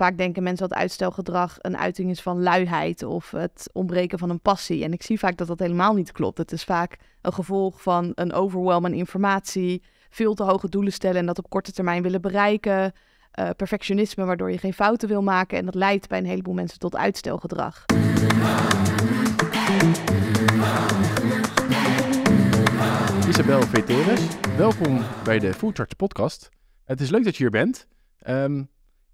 Vaak denken mensen dat uitstelgedrag een uiting is van luiheid of het ontbreken van een passie. En ik zie vaak dat dat helemaal niet klopt. Het is vaak een gevolg van een overwhelm aan informatie, veel te hoge doelen stellen en dat op korte termijn willen bereiken, uh, perfectionisme waardoor je geen fouten wil maken en dat leidt bij een heleboel mensen tot uitstelgedrag. Isabel Veteres, welkom bij de Food podcast. Het is leuk dat je hier bent. Um,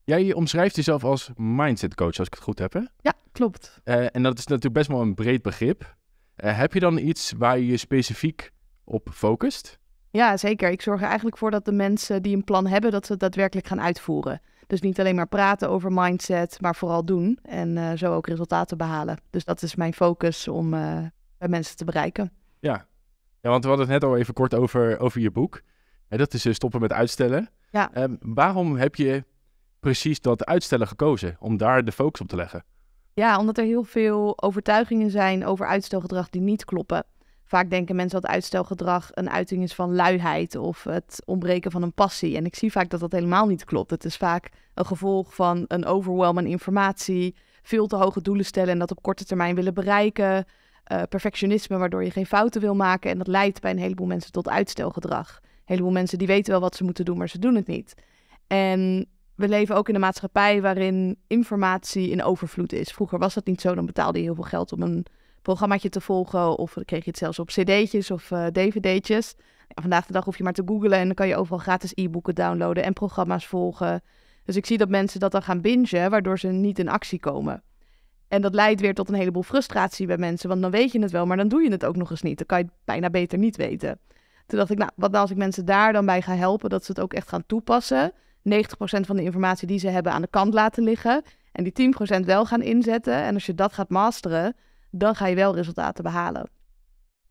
Jij omschrijft jezelf als mindset coach, als ik het goed heb, hè? Ja, klopt. Uh, en dat is natuurlijk best wel een breed begrip. Uh, heb je dan iets waar je je specifiek op focust? Ja, zeker. Ik zorg er eigenlijk voor dat de mensen die een plan hebben, dat ze het daadwerkelijk gaan uitvoeren. Dus niet alleen maar praten over mindset, maar vooral doen en uh, zo ook resultaten behalen. Dus dat is mijn focus om bij mensen te bereiken. Ja. ja, want we hadden het net al even kort over, over je boek. En dat is stoppen met uitstellen. Ja. Ehm, waarom heb je precies dat uitstellen gekozen, om daar de focus op te leggen? Ja, omdat er heel veel overtuigingen zijn over uitstelgedrag die niet kloppen. Vaak denken mensen dat uitstelgedrag een uiting is van luiheid of het ontbreken van een passie. En ik zie vaak dat dat helemaal niet klopt. Het is vaak een gevolg van een overwhelm aan informatie, veel te hoge doelen stellen en dat op korte termijn willen bereiken, uh, perfectionisme waardoor je geen fouten wil maken. En dat leidt bij een heleboel mensen tot uitstelgedrag. Een heleboel mensen die weten wel wat ze moeten doen, maar ze doen het niet. En we leven ook in een maatschappij waarin informatie in overvloed is. Vroeger was dat niet zo, dan betaalde je heel veel geld om een programmaatje te volgen. Of dan kreeg je het zelfs op cd'tjes of uh, dvd'tjes. Ja, vandaag de dag hoef je maar te googlen en dan kan je overal gratis e-boeken downloaden en programma's volgen. Dus ik zie dat mensen dat dan gaan bingen, waardoor ze niet in actie komen. En dat leidt weer tot een heleboel frustratie bij mensen, want dan weet je het wel, maar dan doe je het ook nog eens niet. Dan kan je het bijna beter niet weten. Toen dacht ik, nou, wat nou als ik mensen daar dan bij ga helpen, dat ze het ook echt gaan toepassen 90% van de informatie die ze hebben aan de kant laten liggen. En die 10% wel gaan inzetten. En als je dat gaat masteren, dan ga je wel resultaten behalen.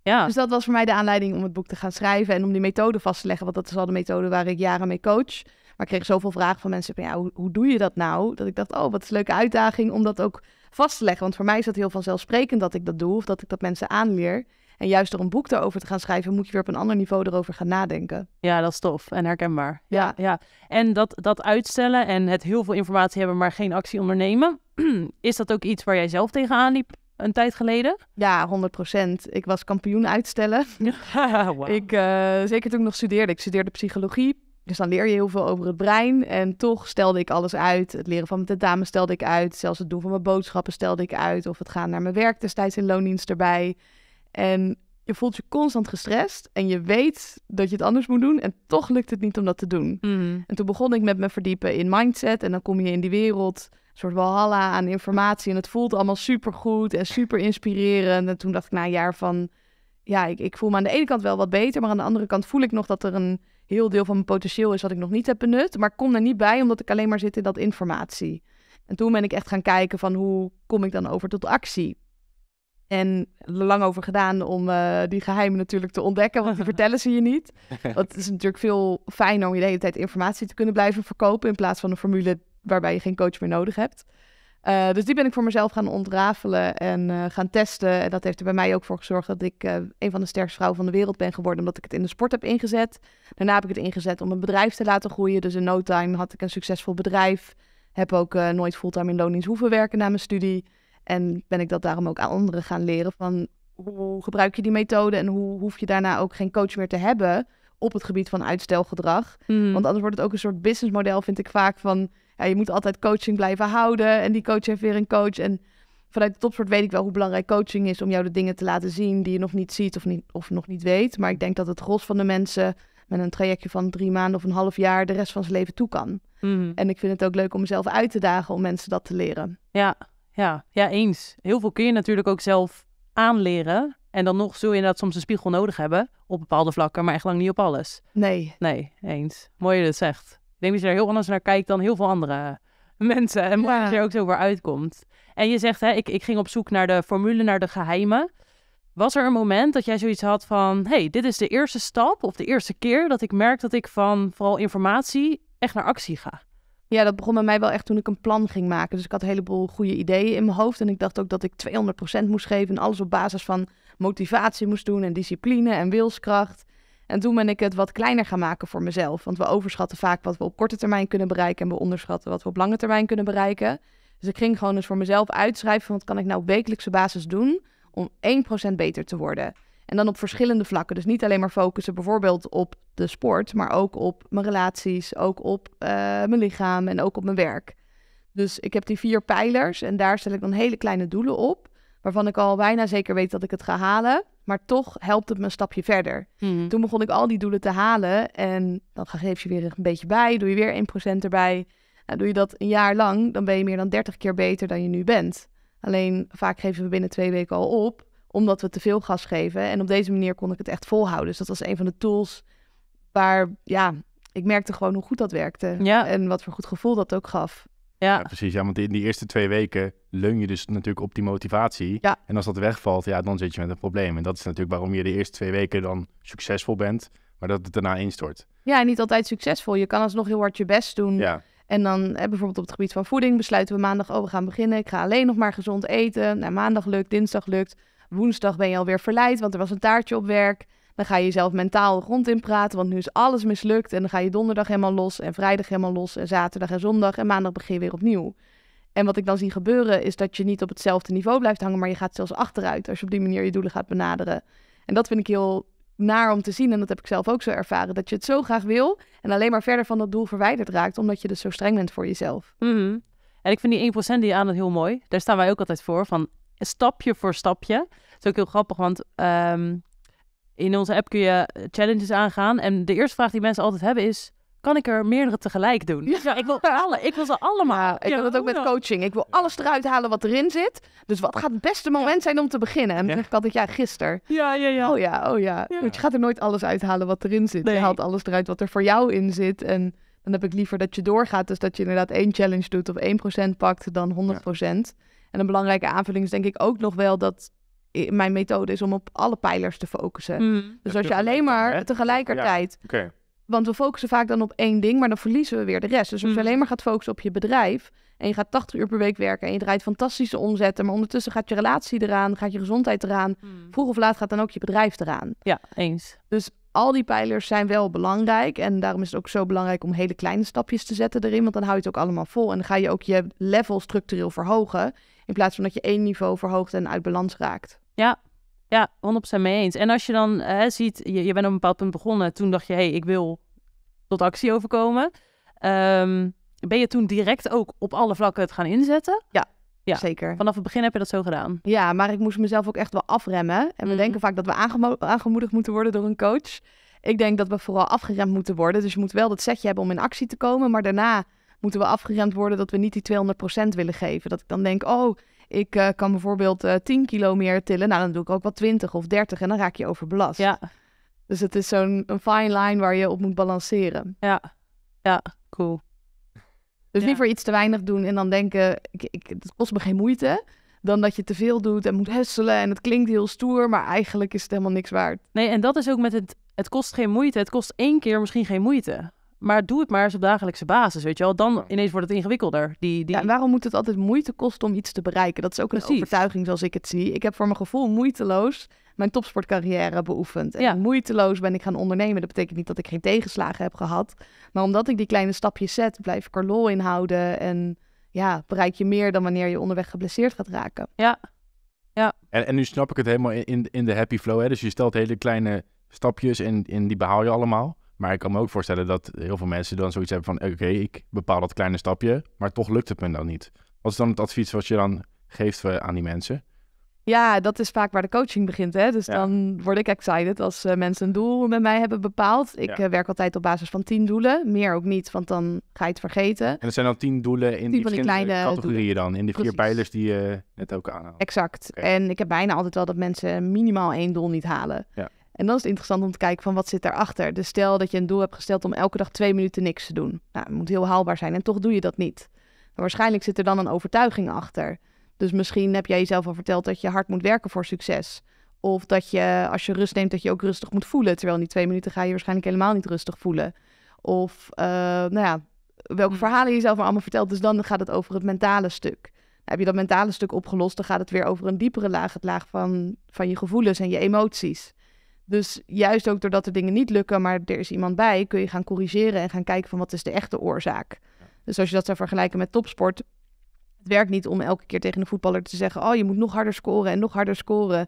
Ja. Dus dat was voor mij de aanleiding om het boek te gaan schrijven en om die methode vast te leggen. Want dat is al de methode waar ik jaren mee coach. Maar ik kreeg zoveel vragen van mensen van ja, hoe, hoe doe je dat nou? Dat ik dacht, oh, wat is een leuke uitdaging om dat ook vast te leggen. Want voor mij is dat heel vanzelfsprekend dat ik dat doe of dat ik dat mensen aanleer. En juist door een boek erover te gaan schrijven, moet je weer op een ander niveau erover gaan nadenken. Ja, dat is tof en herkenbaar. Ja, ja. En dat, dat uitstellen en het heel veel informatie hebben, maar geen actie ondernemen. is dat ook iets waar jij zelf tegenaan liep een tijd geleden? Ja, 100%. Ik was kampioen uitstellen. wow. ik, uh, zeker toen ik nog studeerde. Ik studeerde psychologie. Dus dan leer je heel veel over het brein. En toch stelde ik alles uit. Het leren van mijn tentamen stelde ik uit. Zelfs het doen van mijn boodschappen stelde ik uit. Of het gaan naar mijn werk destijds in loondienst erbij. En je voelt je constant gestrest en je weet dat je het anders moet doen en toch lukt het niet om dat te doen. Mm. En toen begon ik met me verdiepen in mindset en dan kom je in die wereld, een soort walhalla aan informatie en het voelt allemaal super goed en super inspirerend. En toen dacht ik na een jaar van, ja, ik, ik voel me aan de ene kant wel wat beter, maar aan de andere kant voel ik nog dat er een heel deel van mijn potentieel is wat ik nog niet heb benut, maar ik kom er niet bij omdat ik alleen maar zit in dat informatie. En toen ben ik echt gaan kijken van hoe kom ik dan over tot actie. En lang over gedaan om uh, die geheimen natuurlijk te ontdekken, want die vertellen ze je niet. Want het is natuurlijk veel fijner om je de hele tijd informatie te kunnen blijven verkopen in plaats van een formule waarbij je geen coach meer nodig hebt. Uh, dus die ben ik voor mezelf gaan ontrafelen en uh, gaan testen. En dat heeft er bij mij ook voor gezorgd dat ik een van de sterkste vrouwen van de wereld ben geworden, omdat ik het in de sport heb ingezet. Daarna heb ik het ingezet om een bedrijf te laten groeien. Dus in no time had ik een succesvol bedrijf. Heb ook nooit fulltime in loondienst hoeven werken na mijn studie. En ben ik dat daarom ook aan anderen gaan leren van hoe gebruik je die methode en hoe hoef je daarna ook geen coach meer te hebben op het gebied van uitstelgedrag. Mm. Want anders wordt het ook een soort businessmodel, vind ik vaak, van ja, je moet altijd coaching blijven houden en die coach heeft weer een coach. En vanuit de topsport weet ik wel hoe belangrijk coaching is om jou de dingen te laten zien die je nog niet ziet of, niet, of nog niet weet. Maar ik denk dat het gros van de mensen met een trajectje van drie maanden of een half jaar de rest van zijn leven toe kan. Mm. En ik vind het ook leuk om mezelf uit te dagen om mensen dat te leren. Ja, ja, ja, eens. Heel veel kun je natuurlijk ook zelf aanleren. En dan nog zul je inderdaad soms een spiegel nodig hebben op bepaalde vlakken, maar echt lang niet op alles. Nee. Nee, eens. Mooi je dat zegt. Ik denk dat je er heel anders naar kijkt dan heel veel andere mensen. En mooi dat je er ook zo weer uitkomt. En je zegt, hè, ik, ik ging op zoek naar de formule, naar de geheimen. Was er een moment dat jij zoiets had van, hey, dit is de eerste stap of de eerste keer dat ik merk dat ik van vooral informatie echt naar actie ga? Ja, dat begon bij mij wel echt toen ik een plan ging maken. Dus ik had een heleboel goede ideeën in mijn hoofd. En ik dacht ook dat ik 200% moest geven. En alles op basis van motivatie moest doen. En discipline en wilskracht. En toen ben ik het wat kleiner gaan maken voor mezelf. Want we overschatten vaak wat we op korte termijn kunnen bereiken. En we onderschatten wat we op lange termijn kunnen bereiken. Dus ik ging gewoon eens voor mezelf uitschrijven wat kan ik nou op wekelijkse basis doen om 1% beter te worden. En dan op verschillende vlakken. Dus niet alleen maar focussen bijvoorbeeld op de sport, maar ook op mijn relaties, ook op eh, mijn lichaam en ook op mijn werk. Dus ik heb die vier pijlers en daar stel ik dan hele kleine doelen op, waarvan ik al bijna zeker weet dat ik het ga halen. Maar toch helpt het me een stapje verder. Mhm. Toen begon ik al die doelen te halen en dan geef je weer een beetje bij, doe je weer 1% erbij. Nou, doe je dat een jaar lang, dan ben je meer dan 30 keer beter dan je nu bent. Alleen vaak geven we binnen twee weken al op, omdat we te veel gas geven. En op deze manier kon ik het echt volhouden. Dus dat was een van de tools waar, ja, ik merkte gewoon hoe goed dat werkte. Ja. En wat voor goed gevoel dat ook gaf. Ja. Ja, precies. Ja, want in die eerste twee weken leun je dus natuurlijk op die motivatie. Ja. En als dat wegvalt, ja, dan zit je met een probleem. En dat is natuurlijk waarom je de eerste twee weken dan succesvol bent, maar dat het daarna instort. Ja, en niet altijd succesvol. Je kan alsnog heel hard je best doen. Ja, En dan hè, bijvoorbeeld op het gebied van voeding besluiten we maandag, oh, we gaan beginnen. Ik ga alleen nog maar gezond eten. Nou, maandag lukt, dinsdag lukt. Woensdag ben je alweer verleid, want er was een taartje op werk. Dan ga je jezelf mentaal de grond in praten, want nu is alles mislukt. En dan ga je donderdag helemaal los en vrijdag helemaal los en zaterdag en zondag. En maandag begin weer opnieuw. En wat ik dan zie gebeuren is dat je niet op hetzelfde niveau blijft hangen, maar je gaat zelfs achteruit als je op die manier je doelen gaat benaderen. En dat vind ik heel naar om te zien, en dat heb ik zelf ook zo ervaren, dat je het zo graag wil en alleen maar verder van dat doel verwijderd raakt, omdat je dus zo streng bent voor jezelf. Mhm. En ik vind die 1% die je aan het heel mooi. Daar staan wij ook altijd voor, van stapje voor stapje. Dat is ook heel grappig, want ehm, in onze app kun je eh, challenges aangaan. En de eerste vraag die mensen altijd hebben is, kan ik er meerdere tegelijk doen? Ja. ik wil alle, ik wil ze allemaal. Ja, ik Ja, heb dat ook met coaching. Ik wil alles eruit halen wat erin zit. Dus wat gaat het beste moment zijn om te beginnen? En dan Ja. zeg ik altijd, ja, gisteren. Ja, ja, ja. Oh ja, oh ja. Ja. Want je gaat er nooit alles uithalen wat erin zit. Nee. Je haalt alles eruit wat er voor jou in zit. En dan heb ik liever dat je doorgaat. Dus dat je inderdaad één challenge doet of 1% pakt dan 100%. En een belangrijke aanvulling is denk ik ook nog wel dat mijn methode is om op alle pijlers te focussen. Mhm. Dus als je alleen maar hè? tegelijkertijd oké. want we focussen vaak dan op één ding, maar dan verliezen we weer de rest. Dus als je Mm. alleen maar gaat focussen op je bedrijf en je gaat 80 uur per week werken en je draait fantastische omzetten, maar ondertussen gaat je relatie eraan, gaat je gezondheid eraan. Vroeg of laat gaat dan ook je bedrijf eraan. Ja, eens. Dus al die pijlers zijn wel belangrijk en daarom is het ook zo belangrijk om hele kleine stapjes te zetten erin, want dan hou je het ook allemaal vol en dan ga je ook je level structureel verhogen in plaats van dat je één niveau verhoogt en uit balans raakt. Ja, ja 100% mee eens. En als je dan hè, ziet, je, je bent op een bepaald punt begonnen. Toen dacht je, hé, hey, ik wil tot actie overkomen. Ehm, ben je toen direct ook op alle vlakken het gaan inzetten? Ja. Zeker. Vanaf het begin heb je dat zo gedaan. Ja, maar ik moest mezelf ook echt wel afremmen. En we Mhm. denken vaak dat we aangemo- aangemoedigd moeten worden door een coach. Ik denk dat we vooral afgeremd moeten worden. Dus je moet wel dat setje hebben om in actie te komen. Maar daarna moeten we afgeremd worden dat we niet die 200% willen geven. Dat ik dan denk, oh, ik eh, kan bijvoorbeeld eh 10 kilo meer tillen. Nou, dan doe ik ook wel 20 of 30 en dan raak je overbelast. Ja, Dus het is zo'n een fine line waar je op moet balanceren. ja, ja, cool. Dus Ja. liever iets te weinig doen en dan denken, ik, ik, het kost me geen moeite. Dan dat je te veel doet en moet hustelen en het klinkt heel stoer, maar eigenlijk is het helemaal niks waard. Nee, en dat is ook met het, het kost geen moeite. Het kost één keer misschien geen moeite. Maar doe het maar eens op dagelijkse basis, weet je wel. Dan ineens wordt het ingewikkelder. Die, die... Ja, en waarom moet het altijd moeite kosten om iets te bereiken? Dat is ook een Precies. overtuiging zoals ik het zie. Ik heb voor mijn gevoel moeiteloos mijn topsportcarrière beoefend. En Ja. moeiteloos ben ik gaan ondernemen. Dat betekent niet dat ik geen tegenslagen heb gehad. Maar omdat ik die kleine stapjes zet, blijf ik er lol in houden. En ja, bereik je meer dan wanneer je onderweg geblesseerd gaat raken. Ja, En, en nu snap ik het helemaal in- in, in de happy flow. Hè? Dus je stelt hele kleine stapjes en, en die behaal je allemaal. Maar ik kan me ook voorstellen dat heel veel mensen dan zoiets hebben van... oké, ik bepaal dat kleine stapje, maar toch lukt het me dan niet. Wat is dan het advies wat je dan geeft eh, aan die mensen? Ja, dat is vaak waar de coaching begint. Hè? Dus Ja. dan word ik excited als eh, mensen een doel met mij hebben bepaald. Ik Ja. eh, werk altijd op basis van tien doelen. Meer ook niet, want dan ga je het vergeten. En dat zijn dan tien doelen in die, verschillende kleine categorieën dan. In de vier pijlers die je net ook aanhaalt. Exact. En ik heb bijna altijd wel dat mensen minimaal één doel niet halen. Ja. En dan is het interessant om te kijken van wat zit daarachter. Dus stel dat je een doel hebt gesteld om elke dag twee minuten niks te doen. Nou, het moet heel haalbaar zijn en toch doe je dat niet. Maar waarschijnlijk zit er dan een overtuiging achter. Dus misschien heb jij jezelf al verteld dat je hard moet werken voor succes. Of dat je als je rust neemt dat je ook rustig moet voelen. Terwijl in die twee minuten ga je waarschijnlijk helemaal niet rustig voelen. Of eh, nou ja, welke Hmm. verhalen je jezelf maar allemaal vertelt. Dus dan gaat het over het mentale stuk. Nou, heb je dat mentale stuk opgelost, dan gaat het weer over een diepere laag. Het laag van, van je gevoelens en je emoties. Dus juist ook doordat er dingen niet lukken, maar er is iemand bij, kun je gaan corrigeren en gaan kijken van wat is de echte oorzaak. Dus als je dat zou vergelijken met topsport, het werkt niet om elke keer tegen een voetballer te zeggen, oh je moet nog harder scoren en nog harder scoren.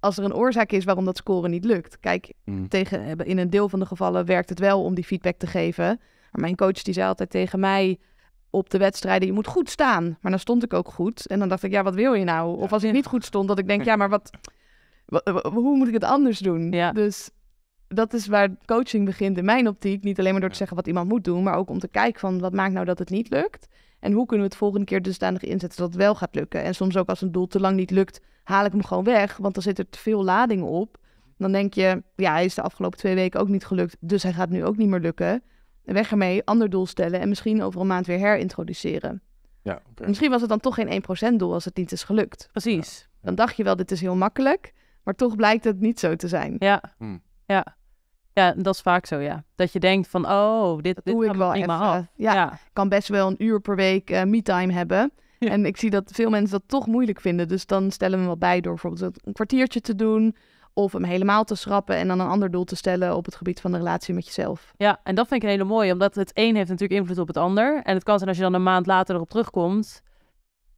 Als er een oorzaak is waarom dat scoren niet lukt. Kijk, Mm. tegen, in een deel van de gevallen werkt het wel om die feedback te geven. Maar mijn coach die zei altijd tegen mij op de wedstrijden, je moet goed staan. Maar dan stond ik ook goed. En dan dacht ik, ja, wat wil je nou? Of als ik niet goed stond, dat ik denk, ja, maar wat, wa- wa- hoe moet ik het anders doen? Ja. Dus dat is waar coaching begint in mijn optiek. Niet alleen maar door te zeggen wat iemand moet doen, maar ook om te kijken van wat maakt nou dat het niet lukt. En hoe kunnen we het volgende keer dusdanig inzetten dat het wel gaat lukken. En soms ook als een doel te lang niet lukt, haal ik hem gewoon weg. Want dan zit er te veel lading op. Dan denk je, ja, hij is de afgelopen twee weken ook niet gelukt. Dus hij gaat nu ook niet meer lukken. En weg ermee, ander doel stellen en misschien over een maand weer herintroduceren. Ja, oké. Misschien was het dan toch geen 1% doel als het niet is gelukt. Precies. Dan dacht je wel, dit is heel makkelijk. Maar toch blijkt het niet zo te zijn. Ja. Hmm. Ja. Ja, dat is vaak zo, ja. Dat je denkt van, oh, dit, dit doe ik wel even. af. Ja. ja. Ik kan best wel een uur per week eh me-time hebben. Ja. En ik zie dat veel mensen dat toch moeilijk vinden. Dus dan stellen we hem wat bij door bijvoorbeeld een kwartiertje te doen. Of hem helemaal te schrappen en dan een ander doel te stellen op het gebied van de relatie met jezelf. Ja, en dat vind ik een hele mooie, omdat het een heeft natuurlijk invloed op het ander. En het kan zijn als je dan een maand later erop terugkomt,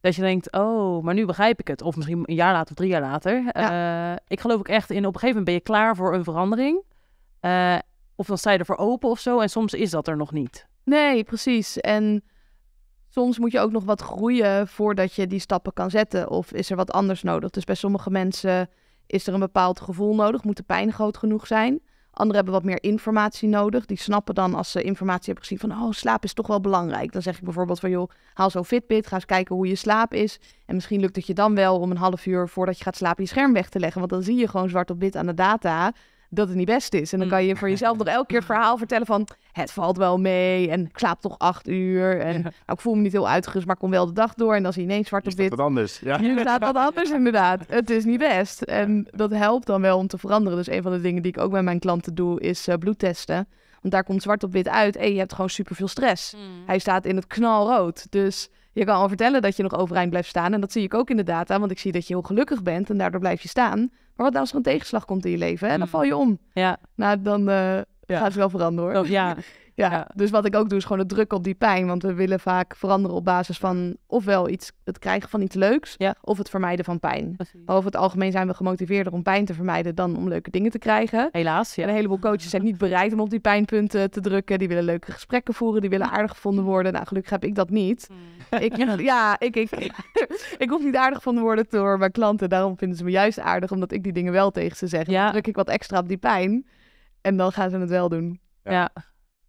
dat je denkt, oh, maar nu begrijp ik het. Of misschien een jaar later of drie jaar later. Eh, ik geloof ook echt in, op een gegeven moment ben je klaar voor een verandering. Eh, of dan sta je ervoor open of zo, en soms is dat er nog niet. Nee, precies. En soms moet je ook nog wat groeien voordat je die stappen kan zetten. Of is er wat anders nodig? Dus bij sommige mensen is er een bepaald gevoel nodig. Moet de pijn groot genoeg zijn? Anderen hebben wat meer informatie nodig. Die snappen dan als ze informatie hebben gezien van... oh, slaap is toch wel belangrijk. Dan zeg ik bijvoorbeeld van... joh, haal zo'n Fitbit, ga eens kijken hoe je slaap is. En misschien lukt het je dan wel om een half uur voordat je gaat slapen... je scherm weg te leggen. Want dan zie je gewoon zwart op wit aan de data dat het niet best is. En dan Mm. kan je voor jezelf nog elke keer het verhaal vertellen van... het valt wel mee en ik slaap toch acht uur. En nou, ik voel me niet heel uitgerust, maar ik kom wel de dag door. En dan zie je ineens zwart op dat wit. wat anders? Ja. Nu staat wat anders inderdaad. Het is niet best. En dat helpt dan wel om te veranderen. Dus een van de dingen die ik ook bij mijn klanten doe, is eh, bloedtesten. Want daar komt zwart op wit uit. Je hebt gewoon superveel stress. Hij staat in het knalrood. Dus je kan al vertellen dat je nog overeind blijft staan. En dat zie ik ook in de data, want ik zie dat je heel gelukkig bent. En daardoor blijf je staan. Maar wat nou als er een tegenslag komt in je leven? En dan Mm. val je om. Ja, Nou, dan eh gaat het wel veranderen hoor. oh, ja. Ja, Ja. dus wat ik ook doe is gewoon het druk op die pijn. Want we willen vaak veranderen op basis van ofwel iets, het krijgen van iets leuks Ja. of het vermijden van pijn. precies. Maar over het algemeen zijn we gemotiveerder om pijn te vermijden dan om leuke dingen te krijgen. Helaas, En ja. een heleboel coaches zijn niet bereid om op die pijnpunten te drukken. Die willen leuke gesprekken voeren, die willen aardig gevonden worden. Nou, gelukkig heb ik dat niet. Ik, ja, ik, ik, ik hoef niet aardig gevonden worden door mijn klanten. Daarom vinden ze me juist aardig, omdat ik die dingen wel tegen ze zeg. Ja. Dan druk ik wat extra op die pijn en dan gaan ze het wel doen. Ja,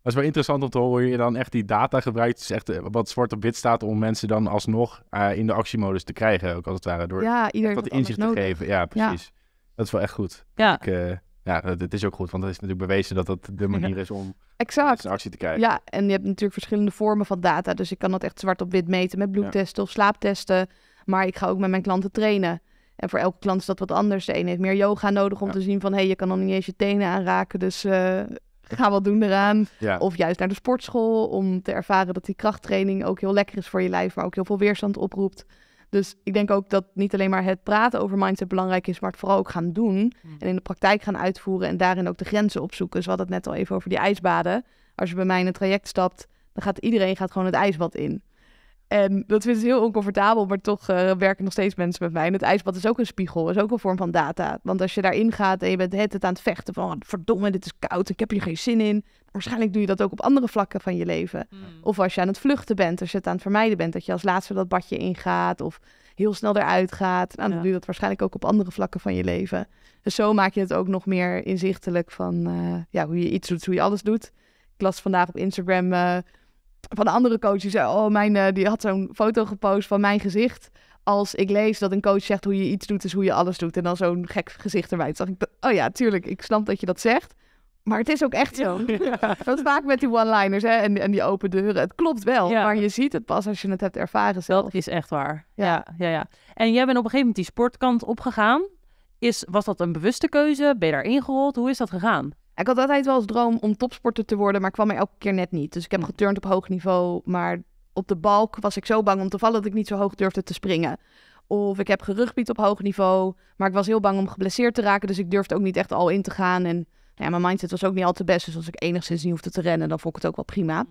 is wel interessant om te horen hoe je dan echt die data gebruikt. Dus echt eh, wat zwart op wit staat om mensen dan alsnog eh, in de actiemodus te krijgen. Ook als het ware door Ja, iedereen wat inzicht te geven. Ja, precies. Dat is wel echt goed. ja. Ik, eh, ja, dat- het is ook goed, want het is natuurlijk bewezen dat dat de manier is om Exact. in actie te krijgen. Ja, en je hebt natuurlijk verschillende vormen van data. Dus ik kan dat echt zwart op wit meten met bloedtesten of slaaptesten. Maar ik ga ook met mijn klanten trainen. En voor elke klant is dat wat anders. De ene heeft meer yoga nodig om Ja. te zien van... hé, hey, je kan dan niet eens je tenen aanraken, dus eh, ga wat doen eraan. Ja. Of juist naar de sportschool om te ervaren dat die krachttraining ook heel lekker is voor je lijf... maar ook heel veel weerstand oproept. Dus ik denk ook dat niet alleen maar het praten over mindset belangrijk is... maar het vooral ook gaan doen en in de praktijk gaan uitvoeren... en daarin ook de grenzen opzoeken. Dus we hadden het net al even over die ijsbaden. Als je bij mij in een traject stapt, dan gaat iedereen gaat gewoon het ijsbad in. En dat vinden ze heel oncomfortabel, maar toch eh, werken nog steeds mensen met mij. En het ijsbad is ook een spiegel, is ook een vorm van data. Want als je daarin gaat en je bent het aan het vechten van... "Oh, verdomme, dit is koud, ik heb hier geen zin in. Waarschijnlijk doe je dat ook op andere vlakken van je leven. Of als je aan het vluchten bent, als je het aan het vermijden bent... dat je als laatste dat badje ingaat of heel snel eruit gaat. Nou, dan Ja. doe je dat waarschijnlijk ook op andere vlakken van je leven. Dus zo maak je het ook nog meer inzichtelijk van eh, ja, hoe je iets doet, hoe je alles doet. Ik las vandaag op Instagram eh, van een andere coach die zei: Oh, mijn, eh, die had zo'n foto gepost van mijn gezicht. Als ik lees dat een coach zegt hoe je iets doet, is hoe je alles doet. En dan zo'n gek gezicht erbij. Toen dacht ik: Oh ja, tuurlijk, ik snap dat je dat zegt. Maar het is ook echt zo. Dat vaak met die one-liners hè, en, en die open deuren. Het klopt wel, Ja. maar je ziet het pas als je het hebt ervaren zelf. Dat is echt waar. Ja. Ja. ja, ja, En jij bent op een gegeven moment die sportkant opgegaan. Is, was dat een bewuste keuze? Ben je daar ingerold? Hoe is dat gegaan? Ik had altijd wel als droom om topsporter te worden, maar kwam er elke keer net niet. Dus ik heb geturnd op hoog niveau, maar op de balk was ik zo bang om te vallen dat ik niet zo hoog durfde te springen. Of ik heb gerugbied op hoog niveau, maar ik was heel bang om geblesseerd te raken. Dus ik durfde ook niet echt al in te gaan. En nou ja, mijn mindset was ook niet al te best. Dus als ik enigszins niet hoefde te rennen, dan vond ik het ook wel prima.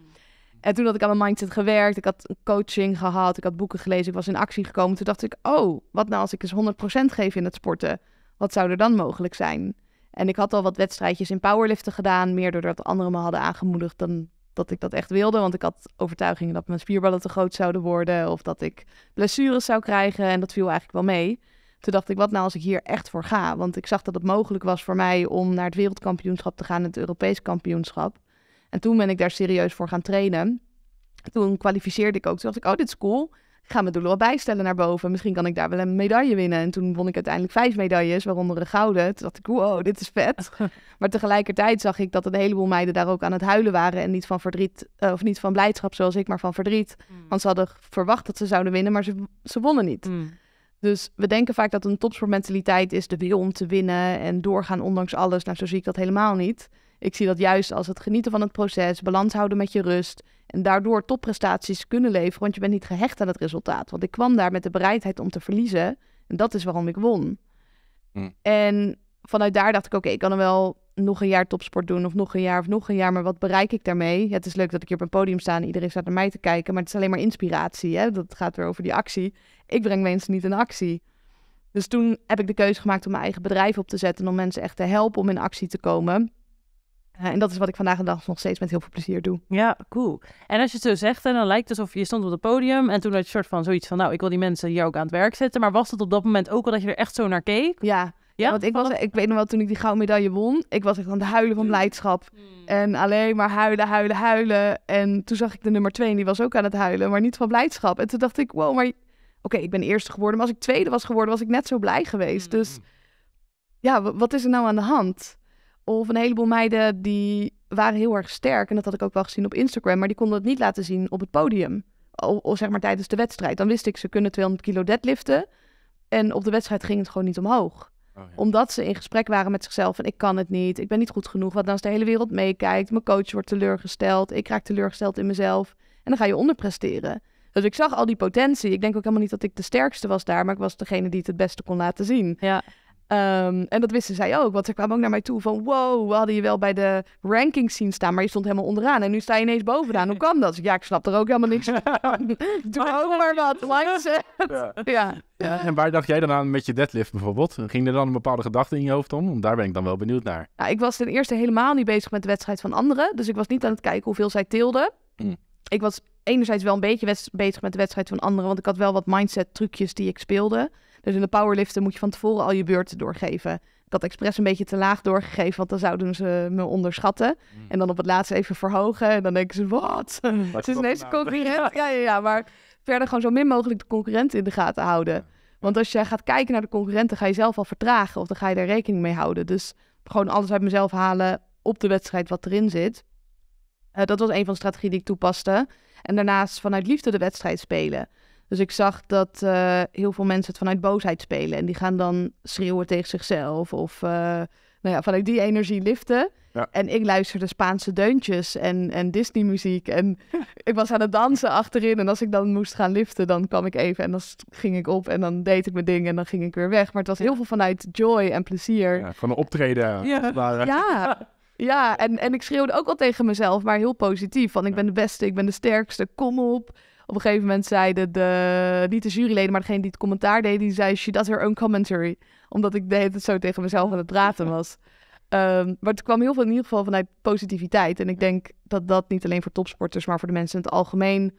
En toen had ik aan mijn mindset gewerkt. Ik had coaching gehad. Ik had boeken gelezen. Ik was in actie gekomen. Toen dacht ik, oh, wat nou als ik eens 100% geef in het sporten? Wat zou er dan mogelijk zijn? En ik had al wat wedstrijdjes in powerliften gedaan. Meer doordat anderen me hadden aangemoedigd dan dat ik dat echt wilde. Want ik had overtuigingen dat mijn spierballen te groot zouden worden. Of dat ik blessures zou krijgen. En dat viel eigenlijk wel mee. Toen dacht ik, wat nou als ik hier echt voor ga? Want ik zag dat het mogelijk was voor mij om naar het wereldkampioenschap te gaan. Het Europees kampioenschap. En toen ben ik daar serieus voor gaan trainen. Toen kwalificeerde ik ook. Toen dacht ik, oh, dit is cool. Ik ga mijn doelen wel bijstellen naar boven. Misschien kan ik daar wel een medaille winnen. En toen won ik uiteindelijk vijf medailles, waaronder een gouden. Toen dacht ik, wow, dit is vet. maar tegelijkertijd zag ik dat een heleboel meiden daar ook aan het huilen waren. En niet van verdriet, uh, of niet van blijdschap zoals ik, maar van verdriet. Mm. Want ze hadden verwacht dat ze zouden winnen, maar ze, ze wonnen niet. Mm. Dus we denken vaak dat een topsportmentaliteit is de wil om te winnen en doorgaan ondanks alles. Nou, zo zie ik dat helemaal niet. Ik zie dat juist als het genieten van het proces, balans houden met je rust en daardoor topprestaties kunnen leveren, want je bent niet gehecht aan het resultaat. Want ik kwam daar met de bereidheid om te verliezen en dat is waarom ik won. Hm. En vanuit daar dacht ik, oké, ik kan er wel nog een jaar topsport doen of nog een jaar of nog een jaar, maar wat bereik ik daarmee? het is leuk dat ik hier op een podium sta en iedereen staat naar mij te kijken, maar het is alleen maar inspiratie. Hè? Dat gaat weer over die actie. Ik breng mensen niet in actie. Dus toen heb ik de keuze gemaakt om mijn eigen bedrijf op te zetten, om mensen echt te helpen om in actie te komen. Uh, en dat is wat ik vandaag de dag nog steeds met heel veel plezier doe. Ja, cool. En als je het zo zegt, dan lijkt het alsof je stond op het podium en toen had je soort van zoiets van, nou, ik wil die mensen hier ook aan het werk zetten. Maar was het op dat moment ook al dat je er echt zo naar keek? Ja, ja, want ik, was, ik weet nog wel, toen ik die gouden medaille won, ik was echt aan het huilen van blijdschap. Mm. En alleen maar huilen, huilen, huilen. En toen zag ik de nummer twee en die was ook aan het huilen, maar niet van blijdschap. En toen dacht ik, wow, maar oké, ik ben eerste geworden. Maar als ik tweede was geworden, was ik net zo blij geweest. Mm. Dus ja, wat is er nou aan de hand? Of een heleboel meiden die waren heel erg sterk. En dat had ik ook wel gezien op Instagram. Maar die konden het niet laten zien op het podium. Of, zeg maar tijdens de wedstrijd. Dan wist ik, ze kunnen 200 kilo deadliften. En op de wedstrijd ging het gewoon niet omhoog. Oh, ja. Omdat ze in gesprek waren met zichzelf. En ik kan het niet. Ik ben niet goed genoeg. Wat nou als de hele wereld meekijkt. Mijn coach wordt teleurgesteld. Ik raak teleurgesteld in mezelf. En dan ga je onderpresteren. Dus ik zag al die potentie. Ik denk ook helemaal niet dat ik de sterkste was daar. Maar ik was degene die het het beste kon laten zien. Ja. Um, en dat wisten zij ook, want ze kwamen ook naar mij toe van... wow, we hadden je wel bij de rankings zien staan, maar je stond helemaal onderaan. En nu sta je ineens bovenaan. Hoe kan dat? Dus ja, ik snap er ook helemaal niks van. Doe ook maar wat, langzaam. Ja. ja. Ja. En waar dacht jij dan aan met je deadlift bijvoorbeeld? Ging er dan een bepaalde gedachte in je hoofd om? Want daar ben ik dan wel benieuwd naar. Ja, ik was ten eerste helemaal niet bezig met de wedstrijd van anderen. Dus ik was niet aan het kijken hoeveel zij tilden. Mm. Ik was enerzijds wel een beetje bezig met de wedstrijd van anderen, want ik had wel wat mindset trucjes die ik speelde. Dus in de powerliften moet je van tevoren al je beurten doorgeven. Ik had expres een beetje te laag doorgegeven, want dan zouden ze me onderschatten. Mm. En dan op het laatste even verhogen. En dan denken ze, wat? Het is ineens nou? concurrent. Ja, ja, ja, maar verder gewoon zo min mogelijk de concurrenten in de gaten houden. Want als jij gaat kijken naar de concurrenten, ga je zelf al vertragen. Of dan ga je daar rekening mee houden. Dus gewoon alles uit mezelf halen op de wedstrijd wat erin zit. Uh, dat was een van de strategieën die ik toepaste. En daarnaast vanuit liefde de wedstrijd spelen. Dus ik zag dat uh, heel veel mensen het vanuit boosheid spelen. En die gaan dan schreeuwen tegen zichzelf. Of uh, nou ja, vanuit die energie liften. Ja. En ik luisterde Spaanse deuntjes en, en Disney-muziek. En ik was aan het dansen achterin. En als ik dan moest gaan liften, dan kwam ik even. En dan ging ik op en dan deed ik mijn ding en dan ging ik weer weg. Maar het was heel veel vanuit joy en plezier. Ja, van een optreden. Ja, ja. ja. en, en ik schreeuwde ook wel tegen mezelf, maar heel positief. Van ik ben de beste, ik ben de sterkste, kom op op een gegeven moment zeiden de, niet de juryleden, maar degene die het commentaar deed, die zei, she does her own commentary. Omdat ik deed het zo tegen mezelf aan het praten was. Um, maar het kwam heel veel in ieder geval vanuit positiviteit. En ik denk dat dat niet alleen voor topsporters, maar voor de mensen in het algemeen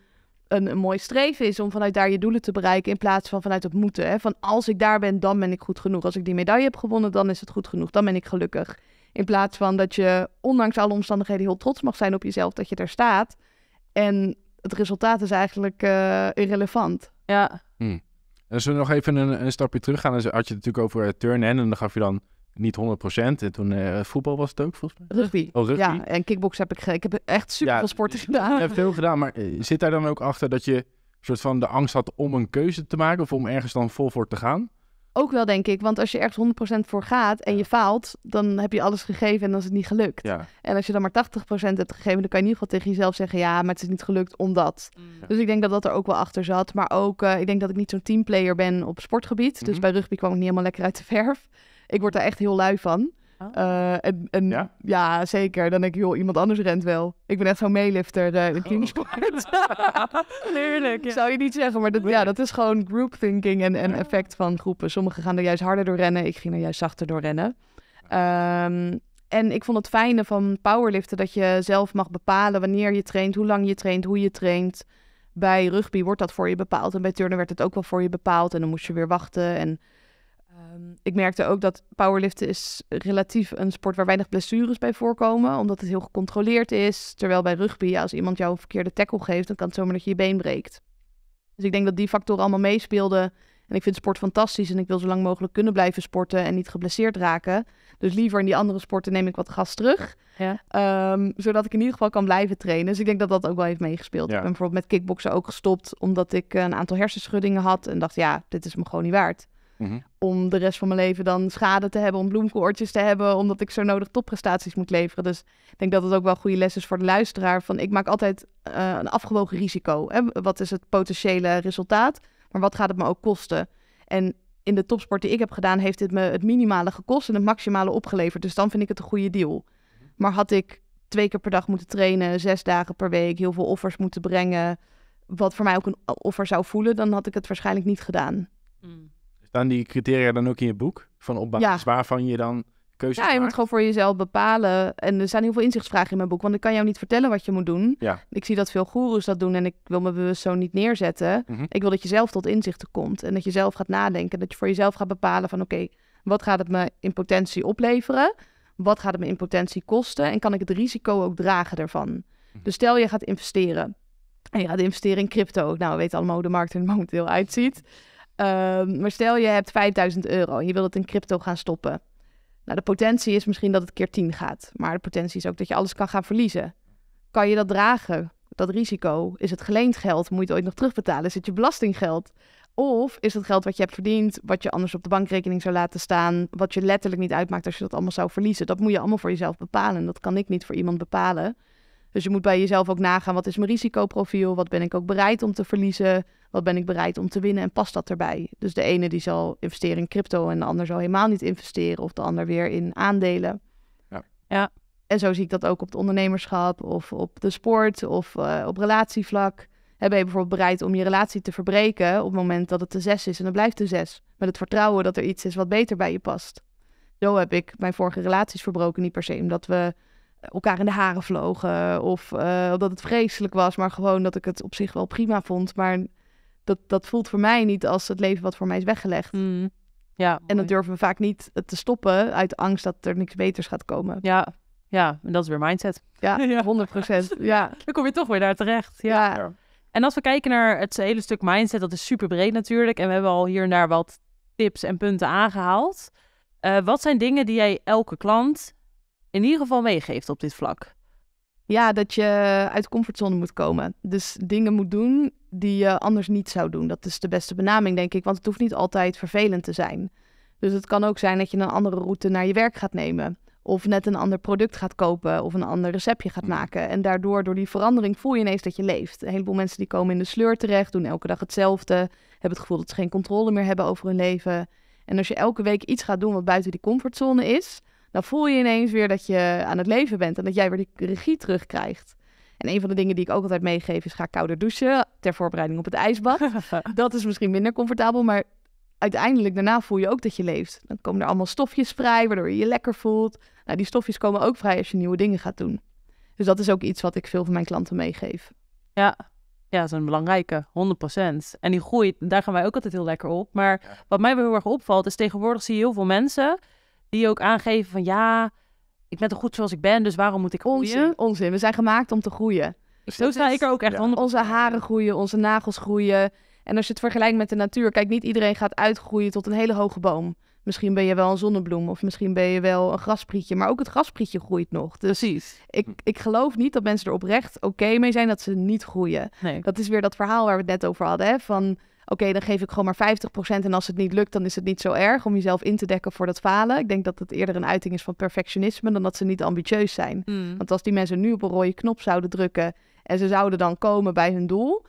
een, een mooi streven is om vanuit daar je doelen te bereiken in plaats van vanuit het moeten. Hè? Van als ik daar ben, dan ben ik goed genoeg. Als ik die medaille heb gewonnen, dan is het goed genoeg. Dan ben ik gelukkig. In plaats van dat je ondanks alle omstandigheden heel trots mag zijn op jezelf dat je daar staat. En het resultaat is eigenlijk uh, irrelevant. Ja. Hmm. En als we nog even een, een stapje terug gaan, dan had je het natuurlijk over uh, turnen en dan gaf je dan niet 100%. En toen uh, voetbal was het ook volgens mij? Rugby. Oh, rugby. Ja, en kickbox heb ik, ik heb echt super veel sporten gedaan. Je hebt veel gedaan, maar zit daar dan ook achter dat je soort van de angst had om een keuze te maken of om ergens dan vol voor te gaan? Ook wel, denk ik. Want als je ergens 100% voor gaat en Ja. je faalt, dan heb je alles gegeven en dan is het niet gelukt. Ja. En als je dan maar 80% hebt gegeven, dan kan je in ieder geval tegen jezelf zeggen... ja, maar het is niet gelukt omdat... Dus ik denk dat dat er ook wel achter zat. Maar ook, eh, ik denk dat ik niet zo'n teamplayer ben op sportgebied. Dus Mhm. bij rugby kwam ik niet helemaal lekker uit de verf. Ik word daar echt heel lui van. Oh. Eh, en, en Ja? ja? zeker. Dan denk ik, joh, iemand anders rent wel. Ik ben echt zo'n meelifter eh, in teamsport. Heerlijk. Ja. Zou je niet zeggen, maar dat, ja, dat is gewoon groupthinking en, en effect van groepen. Sommigen gaan er juist harder door rennen, ik ging er juist zachter door rennen. Ehm, en ik vond het fijne van powerliften dat je zelf mag bepalen wanneer je traint, hoe lang je traint, hoe je traint. Bij rugby wordt dat voor je bepaald en bij turnen werd het ook wel voor je bepaald en dan moest je weer wachten. En ehm, ik merkte ook dat powerliften is relatief een sport waar weinig blessures bij voorkomen, omdat het heel gecontroleerd is. Terwijl bij rugby, als iemand jou een verkeerde tackle geeft, dan kan het zomaar dat je je been breekt. Dus ik denk dat die factoren allemaal meespeelden. En ik vind sport fantastisch en ik wil zo lang mogelijk kunnen blijven sporten en niet geblesseerd raken. Dus liever in die andere sporten neem ik wat gas terug. Ja. Ehm, zodat ik in ieder geval kan blijven trainen. Dus ik denk dat dat ook wel heeft meegespeeld. Ja. Ik ben bijvoorbeeld met kickboksen ook gestopt omdat ik een aantal hersenschuddingen had. En dacht, ja, dit is me gewoon niet waard. Mhm. Om de rest van mijn leven dan schade te hebben, om bloemkoortjes te hebben, omdat ik zo nodig topprestaties moet leveren. Dus ik denk dat het ook wel een goede les is voor de luisteraar. Van ik maak altijd eh, een afgewogen risico. Hè? Wat is het potentiële resultaat? Maar wat gaat het me ook kosten? En in de topsport die ik heb gedaan, heeft dit me het minimale gekost en het maximale opgeleverd. Dus dan vind ik het een goede deal. Maar had ik twee keer per dag moeten trainen, zes dagen per week, heel veel offers moeten brengen, wat voor mij ook een offer zou voelen, dan had ik het waarschijnlijk niet gedaan. Mm. Staan die criteria dan ook in je boek? Van op basis waarvan je dan keuzes Ja, je moet gewoon voor jezelf bepalen. En er staan heel veel inzichtsvragen in mijn boek, want ik kan jou niet vertellen wat je moet doen. Ja. Ik zie dat veel goeroes dat doen en ik wil me bewust zo niet neerzetten. Mhm. Ik wil dat je zelf tot inzichten komt en dat je zelf gaat nadenken. Dat je voor jezelf gaat bepalen van oké, wat gaat het me in potentie opleveren? Wat gaat het me in potentie kosten? En kan ik het risico ook dragen daarvan? Dus stel je gaat investeren. En je gaat investeren in crypto. Nou, we weten allemaal hoe de markt er momenteel uitziet. Ehm, maar stel je hebt 5000 euro en je wil het in crypto gaan stoppen. Nou, de potentie is misschien dat het keer 10 gaat. Maar de potentie is ook dat je alles kan gaan verliezen. Kan je dat dragen? Dat risico? Is het geleend geld? Moet je het ooit nog terugbetalen? Is het je belastinggeld? Of is het geld wat je hebt verdiend, wat je anders op de bankrekening zou laten staan, wat je letterlijk niet uitmaakt als je dat allemaal zou verliezen? Dat moet je allemaal voor jezelf bepalen. En dat kan ik niet voor iemand bepalen. Dus je moet bij jezelf ook nagaan, wat is mijn risicoprofiel? Wat ben ik ook bereid om te verliezen? Wat ben ik bereid om te winnen? En past dat erbij? Dus de ene die zal investeren in crypto en de ander zal helemaal niet investeren. Of de ander weer in aandelen. Ja. Ja. En zo zie ik dat ook op het ondernemerschap of op de sport of eh, op relatievlak. Hè, Ben je bijvoorbeeld bereid om je relatie te verbreken op het moment dat het de zes is en dan blijft de zes. Met het vertrouwen dat er iets is wat beter bij je past. Zo heb ik mijn vorige relaties verbroken. Niet per se omdat we elkaar in de haren vlogen of eh, dat het vreselijk was, maar gewoon dat ik het op zich wel prima vond. Maar dat, dat voelt voor mij niet als het leven wat voor mij is weggelegd. Mm. Ja, En dan durven we vaak niet te stoppen uit angst dat er niks beters gaat komen. ja, ja, en dat is weer mindset. Ja, Ja. 100 procent. Ja. Dan kom je toch weer daar terecht. Ja. Ja. Ja. En als we kijken naar het hele stuk mindset, dat is super breed natuurlijk. En we hebben al hier en daar wat tips en punten aangehaald. Eh, wat zijn dingen die jij elke klant in ieder geval meegeeft op dit vlak? Ja, dat je uit de comfortzone moet komen. Dus dingen moet doen die je anders niet zou doen. Dat is de beste benaming, denk ik. Want het hoeft niet altijd vervelend te zijn. Dus het kan ook zijn dat je een andere route naar je werk gaat nemen. Of net een ander product gaat kopen. Of een ander receptje gaat Mm. maken. En daardoor, door die verandering, voel je ineens dat je leeft. Een heleboel mensen die komen in de sleur terecht, doen elke dag hetzelfde. Hebben het gevoel dat ze geen controle meer hebben over hun leven. En als je elke week iets gaat doen wat buiten die comfortzone is, dan voel je ineens weer dat je aan het leven bent en dat jij weer die regie terugkrijgt. En een van de dingen die ik ook altijd meegeef is ga kouder douchen ter voorbereiding op het ijsbad. dat is misschien minder comfortabel, maar uiteindelijk daarna voel je ook dat je leeft. Dan komen er allemaal stofjes vrij, waardoor je je lekker voelt. Nou, die stofjes komen ook vrij als je nieuwe dingen gaat doen. Dus dat is ook iets wat ik veel van mijn klanten meegeef. Ja, ja, dat is een belangrijke, 100%. En die groeit, daar gaan wij ook altijd heel lekker op. Maar wat mij wel heel erg opvalt, is tegenwoordig zie je heel veel mensen die ook aangeven van ja, ik ben toch goed zoals ik ben, dus waarom moet ik groeien? Onzin, onzin. We zijn gemaakt om te groeien. Zo sta ik er ook echt Ja. 100%. Onze haren groeien, onze nagels groeien. En als je het vergelijkt met de natuur, kijk, niet iedereen gaat uitgroeien tot een hele hoge boom. Misschien ben je wel een zonnebloem of misschien ben je wel een grasprietje, maar ook het grasprietje groeit nog. Dus Precies. ik, ik geloof niet dat mensen er oprecht oké mee zijn dat ze niet groeien. Nee. Dat is weer dat verhaal waar we het net over hadden, hè? van oké, dan geef ik gewoon maar 50% en als het niet lukt, dan is het niet zo erg om jezelf in te dekken voor dat falen. Ik denk dat het eerder een uiting is van perfectionisme dan dat ze niet ambitieus zijn. Mm. Want als die mensen nu op een rode knop zouden drukken en ze zouden dan komen bij hun doel,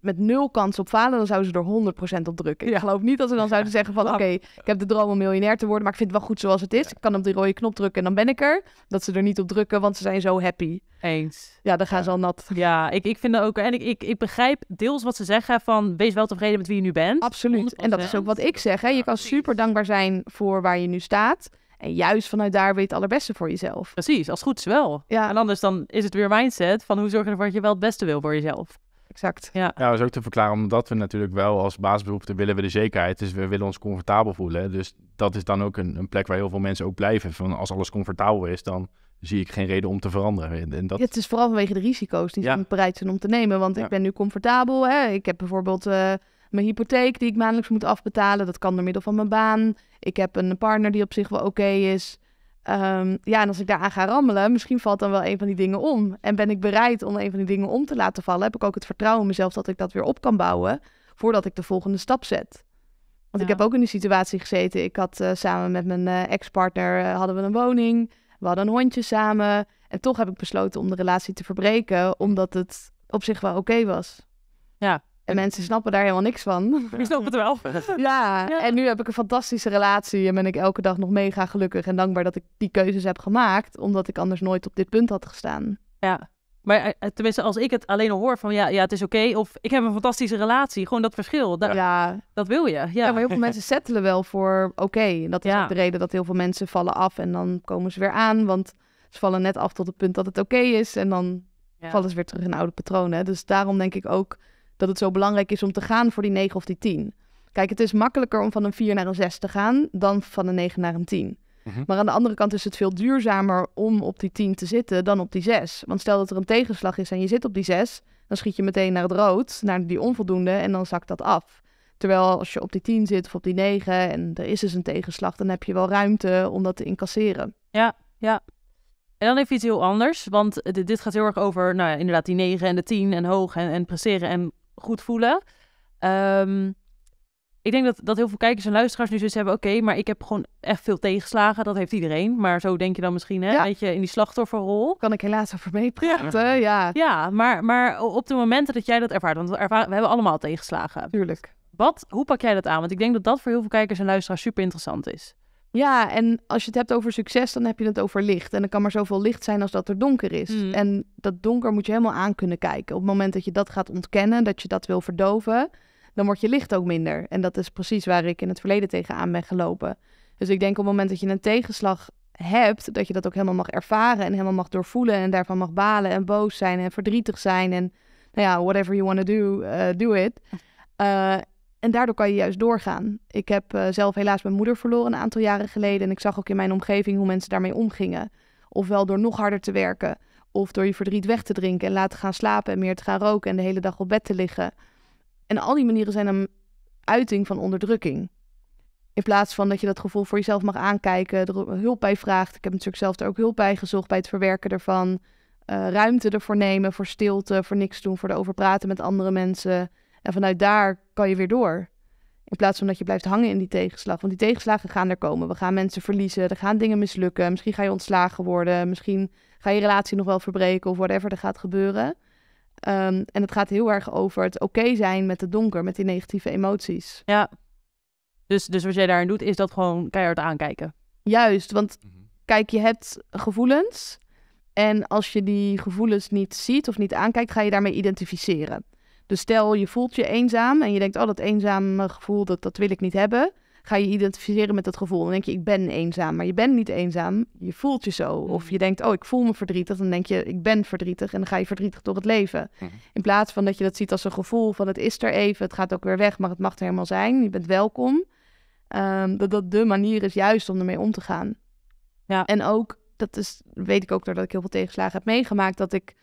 met nul kans op falen, dan zouden ze er 100% op drukken. Ik geloof niet dat ze dan zouden zeggen van, oké, ik heb de droom om miljonair te worden, maar ik vind het wel goed zoals het is. Ik kan op die rode knop drukken en dan ben ik er. Dat ze er niet op drukken, want ze zijn zo happy. Eens. Ja, dan gaan ze al nat. Ja, ik, ik vind dat ook. En ik, ik, ik begrijp deels wat ze zeggen van wees wel tevreden met wie je nu bent. Absoluut. En dat is ook wat 100%. ik zeg. Hè. Je kan super dankbaar zijn voor waar je nu staat. En juist vanuit daar weet je het allerbeste voor jezelf. Precies, als goed is wel. Ja, En anders dan is het weer mindset van hoe zorg je ervoor dat je wel het beste wil voor jezelf. Exact. Ja, dat is ook te verklaren omdat we natuurlijk wel als basisberoepte willen we de zekerheid. Dus we willen ons comfortabel voelen. Dus dat is dan ook een, een plek waar heel veel mensen ook blijven. Van als alles comfortabel is, dan zie ik geen reden om te veranderen. En, dat, Ja, het is vooral vanwege de risico's die ze Ja. niet bereid zijn om te nemen. Want Ja. ik ben nu comfortabel. Hè. Ik heb bijvoorbeeld eh, mijn hypotheek die ik maandelijks moet afbetalen. Dat kan door middel van mijn baan. Ik heb een partner die op zich wel oké is. Ehm, ja, en als ik daaraan ga rammelen, misschien valt dan wel een van die dingen om. En ben ik bereid om een van die dingen om te laten vallen, heb ik ook het vertrouwen in mezelf dat ik dat weer op kan bouwen voordat ik de volgende stap zet. Want ik heb ook in die situatie gezeten. Ik had eh, samen met mijn eh, ex-partner eh, hadden we een woning. We hadden een hondje samen. En toch heb ik besloten om de relatie te verbreken, omdat het op zich wel oké was. Ja. En mensen snappen daar helemaal niks van. Ik snap het wel. Ja, en nu heb ik een fantastische relatie en ben ik elke dag nog mega gelukkig en dankbaar dat ik die keuzes heb gemaakt, omdat ik anders nooit op dit punt had gestaan. Ja. Maar eh, tenminste, als ik het alleen al hoor van ja, ja het is oké. of ik heb een fantastische relatie. Gewoon dat verschil. Da- Ja, Dat wil je. Ja. ja. maar heel veel mensen settelen wel voor oké. En dat is Ja. ook de reden dat heel veel mensen vallen af en dan komen ze weer aan, want ze vallen net af tot het punt dat het oké is en dan vallen ze weer terug in oude patronen. Dus daarom denk ik ook dat het zo belangrijk is om te gaan voor die 9 of die 10. Kijk, het is makkelijker om van een 4 naar een 6 te gaan dan van een 9 naar een 10. Mhm. Maar aan de andere kant is het veel duurzamer om op die 10 te zitten dan op die 6. Want stel dat er een tegenslag is en je zit op die 6, dan schiet je meteen naar het rood, naar die onvoldoende en dan zakt dat af. Terwijl als je op die 10 zit of op die 9 en er is dus een tegenslag, dan heb je wel ruimte om dat te incasseren. En dan even iets heel anders. Want dit, dit gaat heel erg over, nou ja, inderdaad, die 9 en de 10 en hoog en, en presteren en goed voelen. Ehm, ik denk dat, dat heel veel kijkers en luisteraars nu zoiets hebben, oké, maar ik heb gewoon echt veel tegenslagen. Dat heeft iedereen. Maar zo denk je dan misschien, hè? Ja. Weet je, in die slachtofferrol. Kan ik helaas over meepraten? Ja, Ja, maar, maar op de momenten dat jij dat ervaart, want we, ervaren, we hebben allemaal tegenslagen. natuurlijk. Wat, hoe pak jij dat aan? Want ik denk dat dat voor heel veel kijkers en luisteraars super interessant is. Ja, en als je het hebt over succes, dan heb je het over licht. En er kan maar zoveel licht zijn als dat er donker is. Mm. En dat donker moet je helemaal aan kunnen kijken. Op het moment dat je dat gaat ontkennen, dat je dat wil verdoven, dan wordt je licht ook minder. En dat is precies waar ik in het verleden tegenaan ben gelopen. Dus ik denk op het moment dat je een tegenslag hebt, dat je dat ook helemaal mag ervaren en helemaal mag doorvoelen en daarvan mag balen en boos zijn en verdrietig zijn en nou ja, whatever you want to do, eh, do it. Eh, en daardoor kan je juist doorgaan. Ik heb eh, zelf helaas mijn moeder verloren een aantal jaren geleden. En ik zag ook in mijn omgeving hoe mensen daarmee omgingen. Ofwel door nog harder te werken. Of door je verdriet weg te drinken en laten gaan slapen en meer te gaan roken en de hele dag op bed te liggen. En al die manieren zijn een uiting van onderdrukking. In plaats van dat je dat gevoel voor jezelf mag aankijken, er hulp bij vraagt. Ik heb natuurlijk zelf er ook hulp bij gezocht bij het verwerken ervan. Eh, ruimte ervoor nemen, voor stilte, voor niks doen, voor erover praten met andere mensen. En vanuit daar kan je weer door. In plaats van dat je blijft hangen in die tegenslag. Want die tegenslagen gaan er komen. We gaan mensen verliezen. Er gaan dingen mislukken. Misschien ga je ontslagen worden. Misschien ga je relatie nog wel verbreken. Of whatever er gaat gebeuren. Ehm, en het gaat heel erg over het oké zijn met het donker. Met die negatieve emoties. Ja. Dus, dus wat jij daarin doet, is dat gewoon keihard aankijken. Juist, want Mhm. kijk, je hebt gevoelens. En als je die gevoelens niet ziet of niet aankijkt, ga je daarmee identificeren. Dus stel je voelt je eenzaam en je denkt, oh dat eenzame gevoel, dat, dat wil ik niet hebben. Ga je identificeren met dat gevoel. Dan denk je, ik ben eenzaam. Maar je bent niet eenzaam, je voelt je zo. Of Mm. je denkt, oh ik voel me verdrietig. Dan denk je, ik ben verdrietig. En dan ga je verdrietig door het leven. Mhm. In plaats van dat je dat ziet als een gevoel van het is er even, het gaat ook weer weg, maar het mag er helemaal zijn. Je bent welkom. Ehm, dat dat de manier is juist om ermee om te gaan. Ja. En ook, dat is, weet ik ook doordat ik heel veel tegenslagen heb meegemaakt, dat ik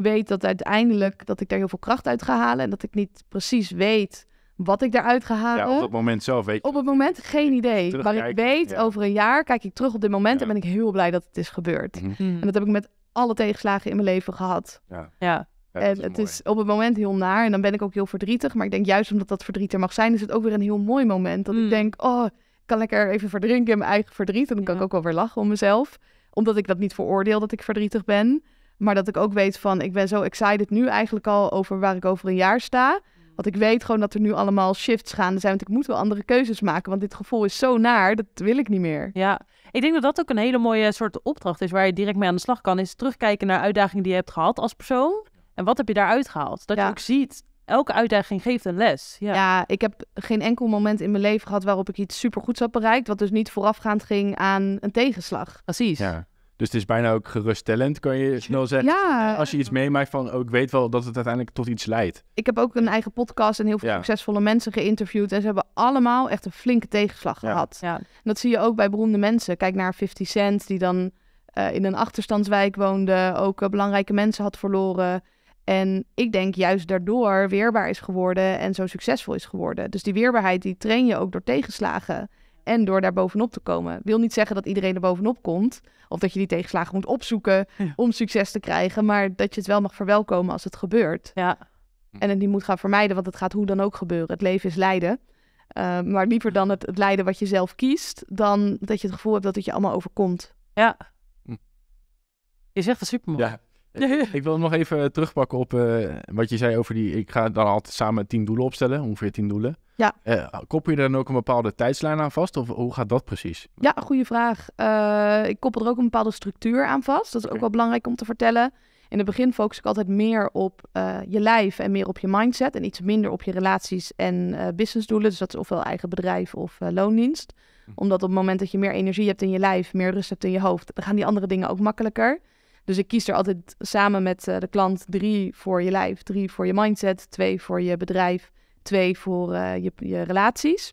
weet dat uiteindelijk dat ik daar heel veel kracht uit ga halen en dat ik niet precies weet wat ik daaruit ga halen. Ja, op dat moment zelf weet je. Op het moment geen idee. Maar ik weet, ja. over een jaar kijk ik terug op dit moment Ja. en ben ik heel blij dat het is gebeurd. Mhm. En dat heb ik met alle tegenslagen in mijn leven gehad. Ja. En is het mooi. is op het moment heel naar en dan ben ik ook heel verdrietig. Maar ik denk juist omdat dat verdriet er mag zijn, is het ook weer een heel mooi moment. Dat Mm. ik denk, oh, ik kan lekker even verdrinken in mijn eigen verdriet. En dan kan ik ook wel weer lachen om mezelf. Omdat ik dat niet veroordeel dat ik verdrietig ben. Maar dat ik ook weet van, ik ben zo excited nu eigenlijk al over waar ik over een jaar sta. Want ik weet gewoon dat er nu allemaal shifts gaande zijn. Want ik moet wel andere keuzes maken. Want dit gevoel is zo naar, dat wil ik niet meer. Ja, ik denk dat dat ook een hele mooie soort opdracht is waar je direct mee aan de slag kan. Is terugkijken naar uitdagingen die je hebt gehad als persoon. En wat heb je daaruit gehaald? Dat Ja. je ook ziet, elke uitdaging geeft een les. Ja, Ja. ik heb geen enkel moment in mijn leven gehad waarop ik iets supergoeds had bereikt. Wat dus niet voorafgaand ging aan een tegenslag. precies. Ja. Dus het is bijna ook geruststellend, kan je snel zeggen. Ja, Als je iets meemaakt van, oh, ik weet wel dat het uiteindelijk tot iets leidt. ik heb ook een eigen podcast en heel veel Ja. succesvolle mensen geïnterviewd. En ze hebben allemaal echt een flinke tegenslag Ja. gehad. Ja. En dat zie je ook bij beroemde mensen. Kijk naar 50 Cent, die dan eh, in een achterstandswijk woonde. Ook eh, belangrijke mensen had verloren. En ik denk juist daardoor weerbaar is geworden en zo succesvol is geworden. Dus die weerbaarheid, die train je ook door tegenslagen. En door daar bovenop te komen. Wil niet zeggen dat iedereen er bovenop komt. Of dat je die tegenslagen moet opzoeken Ja. om succes te krijgen. Maar dat je het wel mag verwelkomen als het gebeurt. Ja. En het niet moet gaan vermijden, want het gaat hoe dan ook gebeuren. Het leven is lijden. Uh, maar liever dan het, het lijden wat je zelf kiest, dan dat je het gevoel hebt dat het je allemaal overkomt. ja. Hm. Je zegt het super mooi. Ja. ik wil nog even terugpakken op eh, wat je zei over die... Ik ga dan altijd samen tien doelen opstellen, ongeveer tien doelen. Ja. Eh, koppel je er dan ook een bepaalde tijdslijn aan vast? Of hoe gaat dat precies? Ja, goede vraag. Uh, ik koppel er ook een bepaalde structuur aan vast. Dat is ook wel belangrijk om te vertellen. In het begin focus ik altijd meer op uh, je lijf en meer op je mindset. En iets minder op je relaties en uh, businessdoelen. Dus dat is ofwel eigen bedrijf of uh, loondienst. Hm. Omdat op het moment dat je meer energie hebt in je lijf, meer rust hebt in je hoofd, dan gaan die andere dingen ook makkelijker. Dus ik kies er altijd samen met uh, de klant drie voor je lijf, drie voor je mindset, twee voor je bedrijf, twee voor uh, je, je relaties.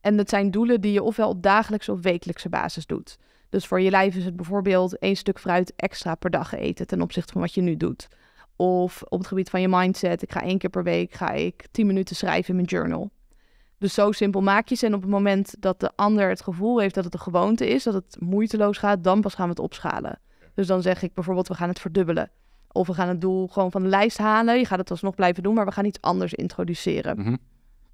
En dat zijn doelen die je ofwel op dagelijkse of wekelijkse basis doet. Dus voor je lijf is het bijvoorbeeld één stuk fruit extra per dag eten ten opzichte van wat je nu doet. Of op het gebied van je mindset, ik ga één keer per week ga ik tien minuten schrijven in mijn journal. Dus zo simpel maak je ze. En op het moment dat de ander het gevoel heeft dat het een gewoonte is, dat het moeiteloos gaat, dan pas gaan we het opschalen. Dus dan zeg ik bijvoorbeeld, we gaan het verdubbelen. Of we gaan het doel gewoon van de lijst halen. Je gaat het alsnog blijven doen, maar we gaan iets anders introduceren. Mm -hmm.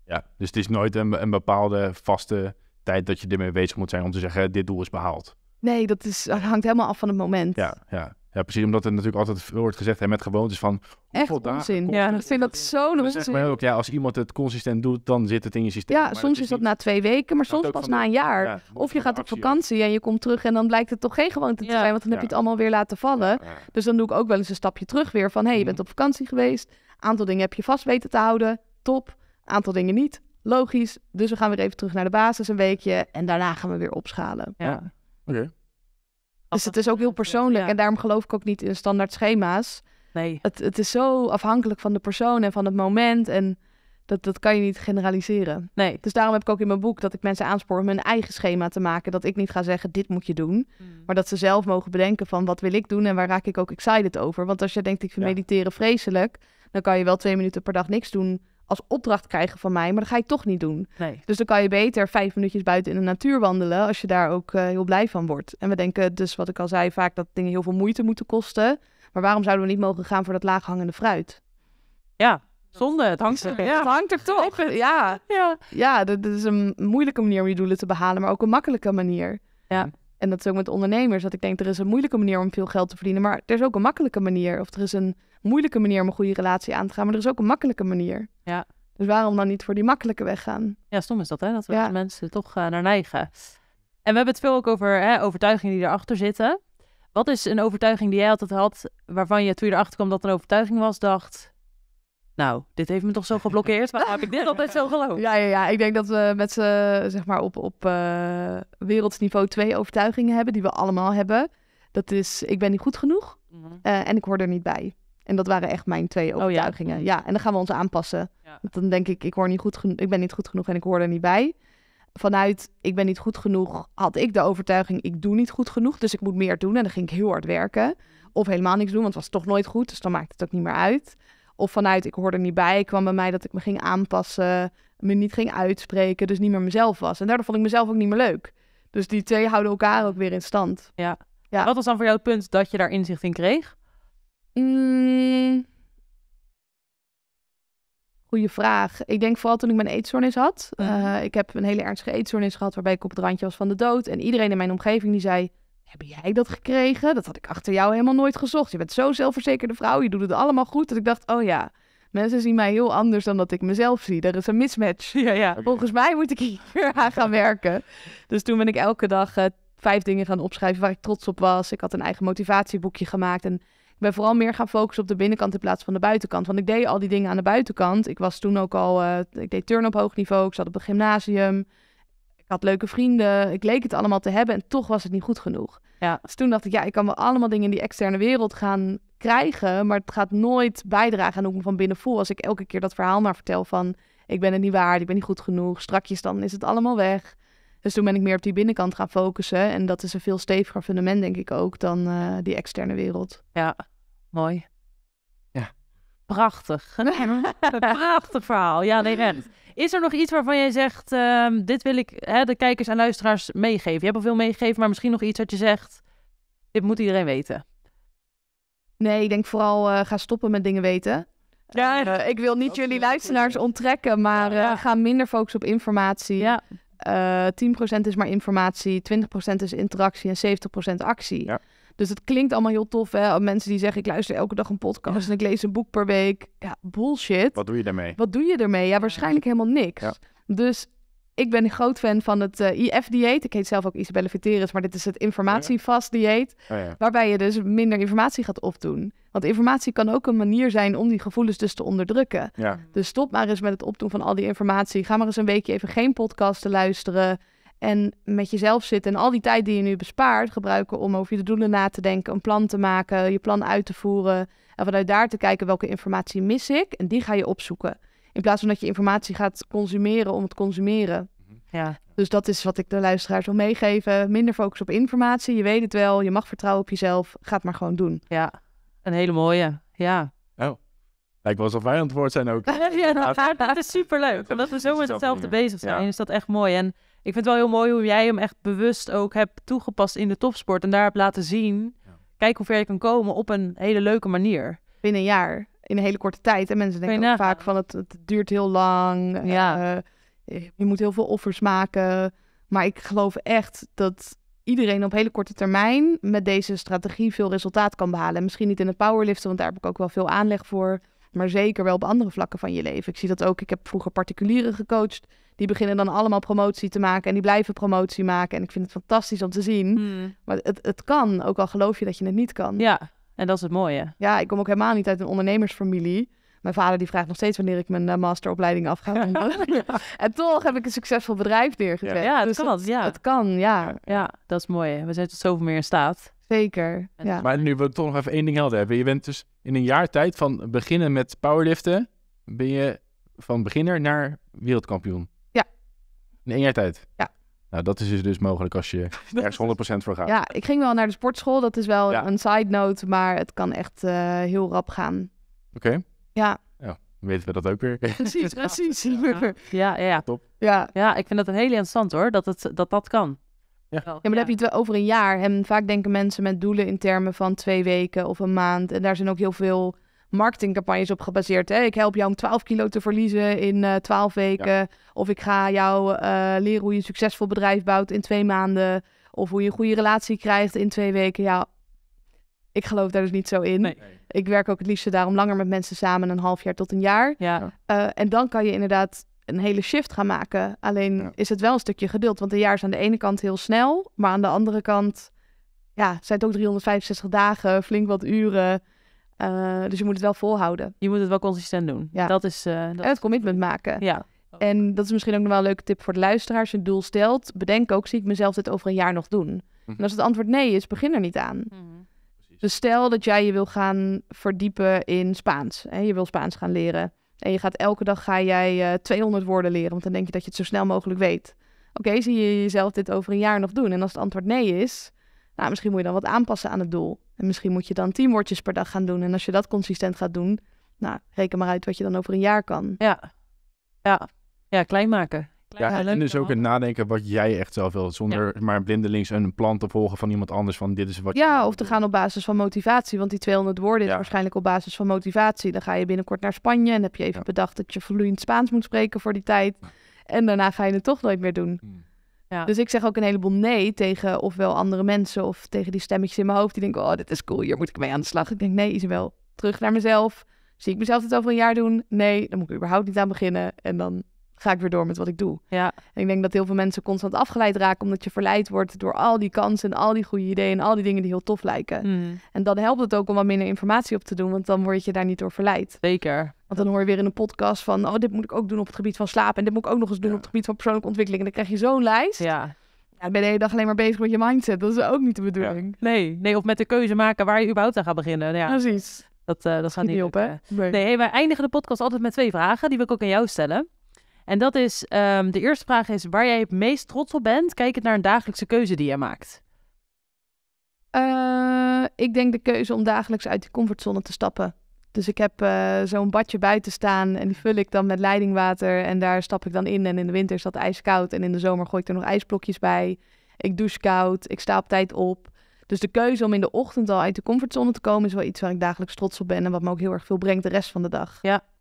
Ja, dus het is nooit een, een, bepaalde vaste tijd dat je ermee bezig moet zijn om te zeggen, dit doel is behaald. Nee, dat, is, dat hangt helemaal af van het moment. Ja, ja. Ja, precies. Omdat er natuurlijk altijd wordt gezegd hè, met gewoontes van... Echt onzin. Ja, ik vind dat zo'n onzin. Zeg maar ook, ja, als iemand het consistent doet, dan zit het in je systeem. Ja, maar soms is, is dat niet... na twee weken, maar soms pas na een jaar. Ja, of je gaat op vakantie en je komt terug en dan blijkt het toch geen gewoonte te zijn, want dan heb je het allemaal weer laten vallen. Dus dan doe ik ook wel eens een stapje terug weer van, hé, hey, je bent op vakantie geweest, aantal dingen heb je vast weten te houden, top, aantal dingen niet, logisch. Dus we gaan weer even terug naar de basis een weekje en daarna gaan we weer opschalen. Ja. Oké. Okay. Dus het is ook heel persoonlijk ja. en daarom geloof ik ook niet in standaard schema's. Nee. Het, het is zo afhankelijk van de persoon en van het moment en dat, dat kan je niet generaliseren. Nee. Dus daarom heb ik ook in mijn boek dat ik mensen aanspoor om hun eigen schema te maken. Dat ik niet ga zeggen, dit moet je doen. Mm. Maar dat ze zelf mogen bedenken van, wat wil ik doen en waar raak ik ook excited over. Want als je denkt, ik vind ja. mediteren vreselijk, dan kan je wel twee minuten per dag niks doen als opdracht krijgen van mij, maar dat ga je toch niet doen. Nee. Dus dan kan je beter vijf minuutjes buiten in de natuur wandelen als je daar ook uh, heel blij van wordt. En we denken dus, wat ik al zei, vaak dat dingen heel veel moeite moeten kosten. Maar waarom zouden we niet mogen gaan voor dat laaghangende fruit? Ja, zonde. Het hangt er, ja. het hangt er toch. Ja, ja. ja dat, dat is een moeilijke manier om je doelen te behalen, maar ook een makkelijke manier. Ja. En dat is ook met ondernemers, dat ik denk, er is een moeilijke manier om veel geld te verdienen, maar er is ook een makkelijke manier. Of er is een moeilijke manier om een goede relatie aan te gaan, maar er is ook een makkelijke manier. Ja. Dus waarom dan niet voor die makkelijke weg gaan? Ja, stom is dat, hè? Dat we Ja. mensen toch uh, naar neigen. En we hebben het veel ook over hè, overtuigingen die erachter zitten. Wat is een overtuiging die jij altijd had, waarvan je toen je erachter kwam dat het een overtuiging was, dacht... Nou, dit heeft me toch zo geblokkeerd. Waarom heb ik dit altijd zo geloofd? Ja, ja, ja. ik denk dat we met z'n, zeg maar, op, op uh, wereldsniveau twee overtuigingen hebben, die we allemaal hebben. Dat is, ik ben niet goed genoeg Mhm. uh, en ik hoor er niet bij. En dat waren echt mijn twee overtuigingen. Oh, ja. ja. en dan gaan we ons aanpassen. Ja. Dan denk ik, ik, hoor niet goed geno- ik ben niet goed genoeg en ik hoor er niet bij. Vanuit, ik ben niet goed genoeg, had ik de overtuiging, ik doe niet goed genoeg. Dus ik moet meer doen en dan ging ik heel hard werken. Of helemaal niks doen, want het was toch nooit goed. Dus dan maakt het ook niet meer uit. Of vanuit, ik hoor er niet bij, kwam bij mij dat ik me ging aanpassen. Me niet ging uitspreken, dus niet meer mezelf was. En daardoor vond ik mezelf ook niet meer leuk. Dus die twee houden elkaar ook weer in stand. Ja. Ja. Wat was dan voor jou het punt dat je daar inzicht in kreeg? Mm. Goeie vraag. Ik denk vooral toen ik mijn eetstoornis had. Mhm. Eh, ik heb een hele ernstige eetstoornis gehad waarbij ik op het randje was van de dood. En iedereen in mijn omgeving die zei, heb jij dat gekregen? Dat had ik achter jou helemaal nooit gezocht. Je bent zo zelfverzekerde vrouw, je doet het allemaal goed. Dat ik dacht, oh ja, mensen zien mij heel anders dan dat ik mezelf zie. Er is een mismatch. Ja, ja. Volgens mij moet ik hier aan gaan werken. Dus toen ben ik elke dag eh, vijf dingen gaan opschrijven waar ik trots op was. Ik had een eigen motivatieboekje gemaakt. En ben vooral meer gaan focussen op de binnenkant in plaats van de buitenkant. Want ik deed al die dingen aan de buitenkant. Ik was toen ook al, eh, ik deed turn op hoog niveau. Ik zat op het gymnasium. Ik had leuke vrienden. Ik leek het allemaal te hebben en toch was het niet goed genoeg. Ja. Dus toen dacht ik, ja, ik kan wel allemaal dingen in die externe wereld gaan krijgen. Maar het gaat nooit bijdragen aan hoe ik me van binnen voel. Als ik elke keer dat verhaal maar vertel van, ik ben het niet waard, ik ben niet goed genoeg. Strakjes dan is het allemaal weg. Dus toen ben ik meer op die binnenkant gaan focussen. En dat is een veel steviger fundament, denk ik ook, dan eh, die externe wereld. Ja, mooi. Ja. Prachtig. Een prachtig verhaal. Ja, nee, echt. Is er nog iets waarvan jij zegt, ehm, dit wil ik hè, de kijkers en luisteraars meegeven? Je hebt al veel meegegeven, maar misschien nog iets dat je zegt, dit moet iedereen weten. Nee, ik denk vooral uh, ga stoppen met dingen weten. Ja, Uh, ik wil niet jullie luisteraars is- onttrekken, maar Ja. uh, ga minder focussen op informatie. Ja, Uh, 10% is maar informatie, 20% is interactie en 70% actie. Ja. Dus het klinkt allemaal heel tof, hè? Mensen die zeggen, ik luister elke dag een podcast en ik lees een boek per week. Ja, bullshit. Wat doe je daarmee? Wat doe je ermee? Ja, waarschijnlijk helemaal niks. Ja. Dus ik ben een groot fan van het eh, IF-dieet. Ik heet zelf ook Isabelle Viteris, maar dit is het. Oh, ja. Waarbij je dus minder informatie gaat opdoen. Want informatie kan ook een manier zijn om die gevoelens dus te onderdrukken. ja. Dus stop maar eens met het opdoen van al die informatie. Ga maar eens een weekje even geen podcast te luisteren. En met jezelf zitten. En al die tijd die je nu bespaart, gebruiken om over je doelen na te denken. Een plan te maken, je plan uit te voeren. En vanuit daar te kijken welke informatie mis ik. En die ga je opzoeken. In plaats van dat je informatie gaat consumeren om het consumeren. ja. Dus dat is wat ik de luisteraars wil meegeven. Minder focus op informatie. Je weet het wel. Je mag vertrouwen op jezelf. Ga het maar gewoon doen. ja. Een hele mooie. Ja. Lijkt wel alsof wij aan het woord zijn ook. ja, nou, dat is superleuk. Omdat we zo met hetzelfde bezig zijn, Ja. is dat echt mooi. En ik vind het wel heel mooi hoe jij hem echt bewust ook hebt toegepast in de topsport. En daar hebt laten zien, Ja. kijk hoe ver je kan komen op een hele leuke manier. binnen een jaar. In een hele korte tijd. En mensen denken ook vaak van het, het duurt heel lang. Ja. eh, je moet heel veel offers maken. Maar ik geloof echt dat iedereen op hele korte termijn met deze strategie veel resultaat kan behalen. En misschien niet in het powerliften, want daar heb ik ook wel veel aanleg voor. Maar zeker wel op andere vlakken van je leven. Ik zie dat ook. Ik heb vroeger particulieren gecoacht. Die beginnen dan allemaal promotie te maken. En die blijven promotie maken. En ik vind het fantastisch om te zien. Maar het, het kan, ook al geloof je dat je het niet kan. Ja, en dat is het mooie. Ja, ik kom ook helemaal niet uit een ondernemersfamilie. Mijn vader die vraagt nog steeds wanneer ik mijn eh, masteropleiding af ga doen. En toch heb ik een succesvol bedrijf neergezet. Ja, het Dus kan ja. Het kan, ja. Ja, dat is mooi. We zijn tot zoveel meer in staat. Zeker. Ja. Maar nu we toch nog even één ding helder hebben. Je bent dus in een jaar tijd van beginnen met powerliften, ben je van beginner naar wereldkampioen. Ja. In één jaar tijd? Ja. Nou, dat is dus, dus mogelijk als je ergens 100% voor gaat. ja, ik ging wel naar de sportschool. Dat is wel Ja. een side note, maar het kan echt eh, heel rap gaan. Oké, Ja, dan weten we dat ook weer. precies, precies. Ja, ja, ja. Ja. ja ik vind dat een heel interessant hoor, dat het, dat, dat kan. Ja. Ja, maar dan heb je het wel over een jaar. En vaak denken mensen met doelen in termen van twee weken of een maand. En daar zijn ook heel veel marketingcampagnes op gebaseerd. Hè? Ik help jou om 12 kilo te verliezen in eh 12 weken. Of ik ga jou eh, leren hoe je een succesvol bedrijf bouwt in twee maanden. Of hoe je een goede relatie krijgt in twee weken. Ja, ik geloof daar dus niet zo in. Nee. Ik werk ook het liefste daarom langer met mensen samen, een half jaar tot een jaar. Ja, Eh, en dan kan je inderdaad een hele shift gaan maken. Alleen Ja. is het wel een stukje geduld. Want een jaar is aan de ene kant heel snel. Maar aan de andere kant ja, zijn het ook 365 dagen, flink wat uren. Eh, dus je moet het wel volhouden. je moet het wel consistent doen. Ja. Dat is... eh, dat, En het commitment maken. ja. En dat is misschien ook nog wel een leuke tip voor de luisteraars. Als je een doel stelt, bedenk ook, zie ik mezelf dit over een jaar nog doen? En als het antwoord nee is, begin er niet aan. Dus stel dat jij je wil gaan verdiepen in Spaans. Hè? Je wil Spaans gaan leren. En je gaat elke dag ga jij eh 200 woorden leren. Want dan denk je dat je het zo snel mogelijk weet. Oké, zie je jezelf dit over een jaar nog doen? En als het antwoord nee is, nou, misschien moet je dan wat aanpassen aan het doel. En misschien moet je dan 10 woordjes per dag gaan doen. En als je dat consistent gaat doen, nou, reken maar uit wat je dan over een jaar kan. Ja. Ja. Ja, klein maken. Ja, Ja, en dus ook het nadenken wat jij echt zelf wil. Zonder maar blindelings een plan te volgen van iemand anders. Van dit is wat Ja, of te gaan op basis van motivatie. Want die 200 woorden is waarschijnlijk op basis van motivatie. Dan ga je binnenkort naar Spanje en heb je even Ja. bedacht dat je vloeiend Spaans moet spreken voor die tijd. En daarna ga je het toch nooit meer doen. Hmm. Ja. Dus ik zeg ook een heleboel nee tegen ofwel andere mensen of tegen die stemmetjes in mijn hoofd die denken, oh, dit is cool, hier moet ik mee aan de slag. Ik denk, nee, Isabel, terug naar mezelf. Zie ik mezelf dit over een jaar doen? Nee, dan moet ik er überhaupt niet aan beginnen. En dan ga ik weer door met wat ik doe. Ja. En ik denk dat heel veel mensen constant afgeleid raken omdat je verleid wordt door al die kansen en al die goede ideeën en al die dingen die heel tof lijken. Mm, En dan helpt het ook om wat minder informatie op te doen, want dan word je daar niet door verleid. zeker. Want dan hoor je weer in een podcast van, oh, dit moet ik ook doen op het gebied van slapen en dit moet ik ook nog eens doen Ja. op het gebied van persoonlijke ontwikkeling. En dan krijg je zo'n lijst. Ja. Ja, ben je de hele dag alleen maar bezig met je mindset. Dat is ook niet de bedoeling. Nee, nee, of met de keuze maken waar je überhaupt aan gaat beginnen. Ja, Precies. dat, eh, dat gaat Niet op, hè? lukken. Nee. Nee, wij eindigen de podcast altijd met twee vragen. Die wil ik ook aan jou stellen. En dat is, ehm, de eerste vraag is waar jij het meest trots op bent, kijkend naar een dagelijkse keuze die jij maakt. Eh, ik denk de keuze om dagelijks uit die comfortzone te stappen. Dus ik heb eh, zo'n badje buiten staan en die vul ik dan met leidingwater. En daar stap ik dan in. En in de winter is dat ijskoud. En in de zomer gooi ik er nog ijsblokjes bij. Ik douche koud. Ik sta op tijd op. Dus de keuze om in de ochtend al uit de comfortzone te komen... is wel iets waar ik dagelijks trots op ben. En wat me ook heel erg veel brengt de rest van de dag.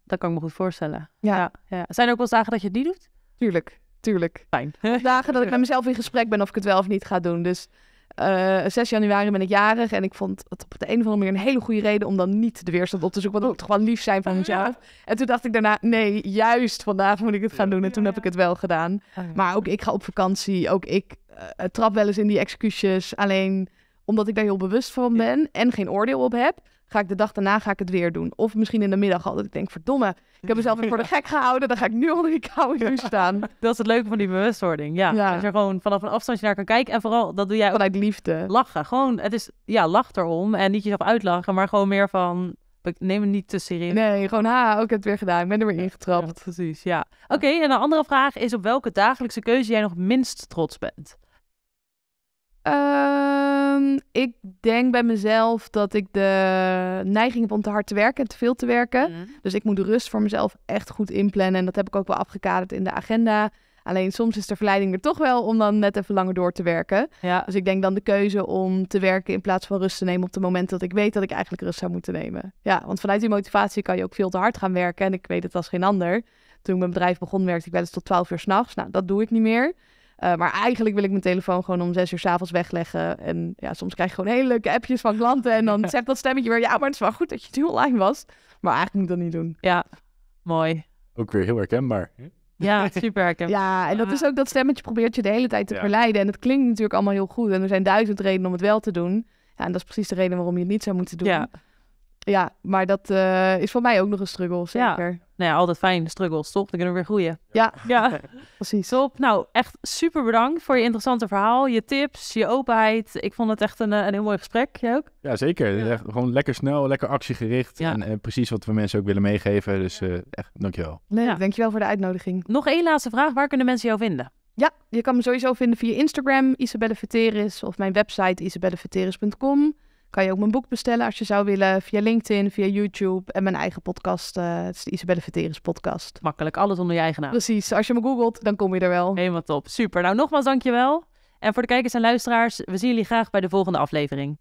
Dat kan ik me goed voorstellen. Ja. Ja, ja. Zijn er ook wel dagen dat je het niet doet? Tuurlijk, tuurlijk. Fijn. Dagen dat ik met mezelf in gesprek ben of ik het wel of niet ga doen. Dus eh 6 januari ben ik jarig en ik vond het op de een of andere manier een hele goede reden om dan niet de weerstand op te zoeken. Want dat moet toch wel lief zijn van mezelf. En toen dacht ik daarna, nee, juist vandaag moet ik het gaan doen. En toen heb ik het wel gedaan. Maar ook ik ga op vakantie. Ook ik eh, trap wel eens in die excuses. Alleen omdat ik daar heel bewust van ben en geen oordeel op heb, ga ik de dag daarna ga ik het weer doen. Of misschien in de middag al dat ik denk, verdomme, ik heb mezelf weer voor de gek gehouden. Dan ga ik nu onder die koude douche staan. Dat is het leuke van die bewustwording. Ja, Ja. als je gewoon vanaf een afstandje naar kan kijken. En vooral, dat doe jij ook Vanuit liefde. lachen. Gewoon, het is, ja, lach erom. En niet jezelf uitlachen, maar gewoon meer van, ik neem het niet te serieus. Nee, gewoon ha, ook heb het weer gedaan. Ik ben er weer Ja, ingetrapt. precies, ja. Oké, en een andere vraag is op welke dagelijkse keuze jij nog minst trots bent? Ehm, ik denk bij mezelf dat ik de neiging heb om te hard te werken en te veel te werken. Dus ik moet de rust voor mezelf echt goed inplannen. En dat heb ik ook wel afgekaderd in de agenda. Alleen soms is de verleiding er toch wel om dan net even langer door te werken. Ja, Dus ik denk dan de keuze om te werken in plaats van rust te nemen op het moment dat ik weet dat ik eigenlijk rust zou moeten nemen. Ja, want vanuit die motivatie kan je ook veel te hard gaan werken. En ik weet het als geen ander. Toen ik mijn bedrijf begon, werkte ik wel eens tot 12 uur s'nachts. Nou, dat doe ik niet meer. Uh, maar eigenlijk wil ik mijn telefoon gewoon om zes uur s'avonds wegleggen. En ja, soms krijg je gewoon hele leuke appjes van klanten. En dan zegt dat stemmetje weer, ja, maar het is wel goed dat je nu online was. Maar eigenlijk moet ik dat niet doen. ja, mooi. Ook weer heel herkenbaar. Ja, super herkenbaar. Ja, en dat is ook dat stemmetje probeert je de hele tijd te Ja. verleiden. En het klinkt natuurlijk allemaal heel goed. En er zijn duizend redenen om het wel te doen. Ja, en dat is precies de reden waarom je het niet zou moeten doen. Ja. Ja, maar dat eh, is voor mij ook nog een struggle, Ja. zeker. Nou ja, altijd fijn. Struggles, toch? Dan kunnen we weer groeien. Ja, Ja, precies. top. Nou, echt super bedankt voor je interessante verhaal, je tips, je openheid. Ik vond het echt een, eh, een heel mooi gesprek. Jij ook? Ja, zeker. Echt, gewoon lekker snel, lekker actiegericht. Ja. En eh, precies wat we mensen ook willen meegeven. Dus eh, echt, dankjewel. Leuk, Ja. dankjewel voor de uitnodiging. Nog één laatste vraag. Waar kunnen mensen jou vinden? Ja, je kan me sowieso vinden via Instagram, Isabelle Veteris, of mijn website isabelleveteris.com. Kan je ook mijn boek bestellen als je zou willen, via LinkedIn, via YouTube en mijn eigen podcast. eh, het is de Isabelle Veteris podcast. Makkelijk, alles onder je eigen naam. Precies, als je me googelt, dan kom je er wel. Helemaal top. Super. Nou, nogmaals dankjewel. En voor de kijkers en luisteraars, we zien jullie graag bij de volgende aflevering.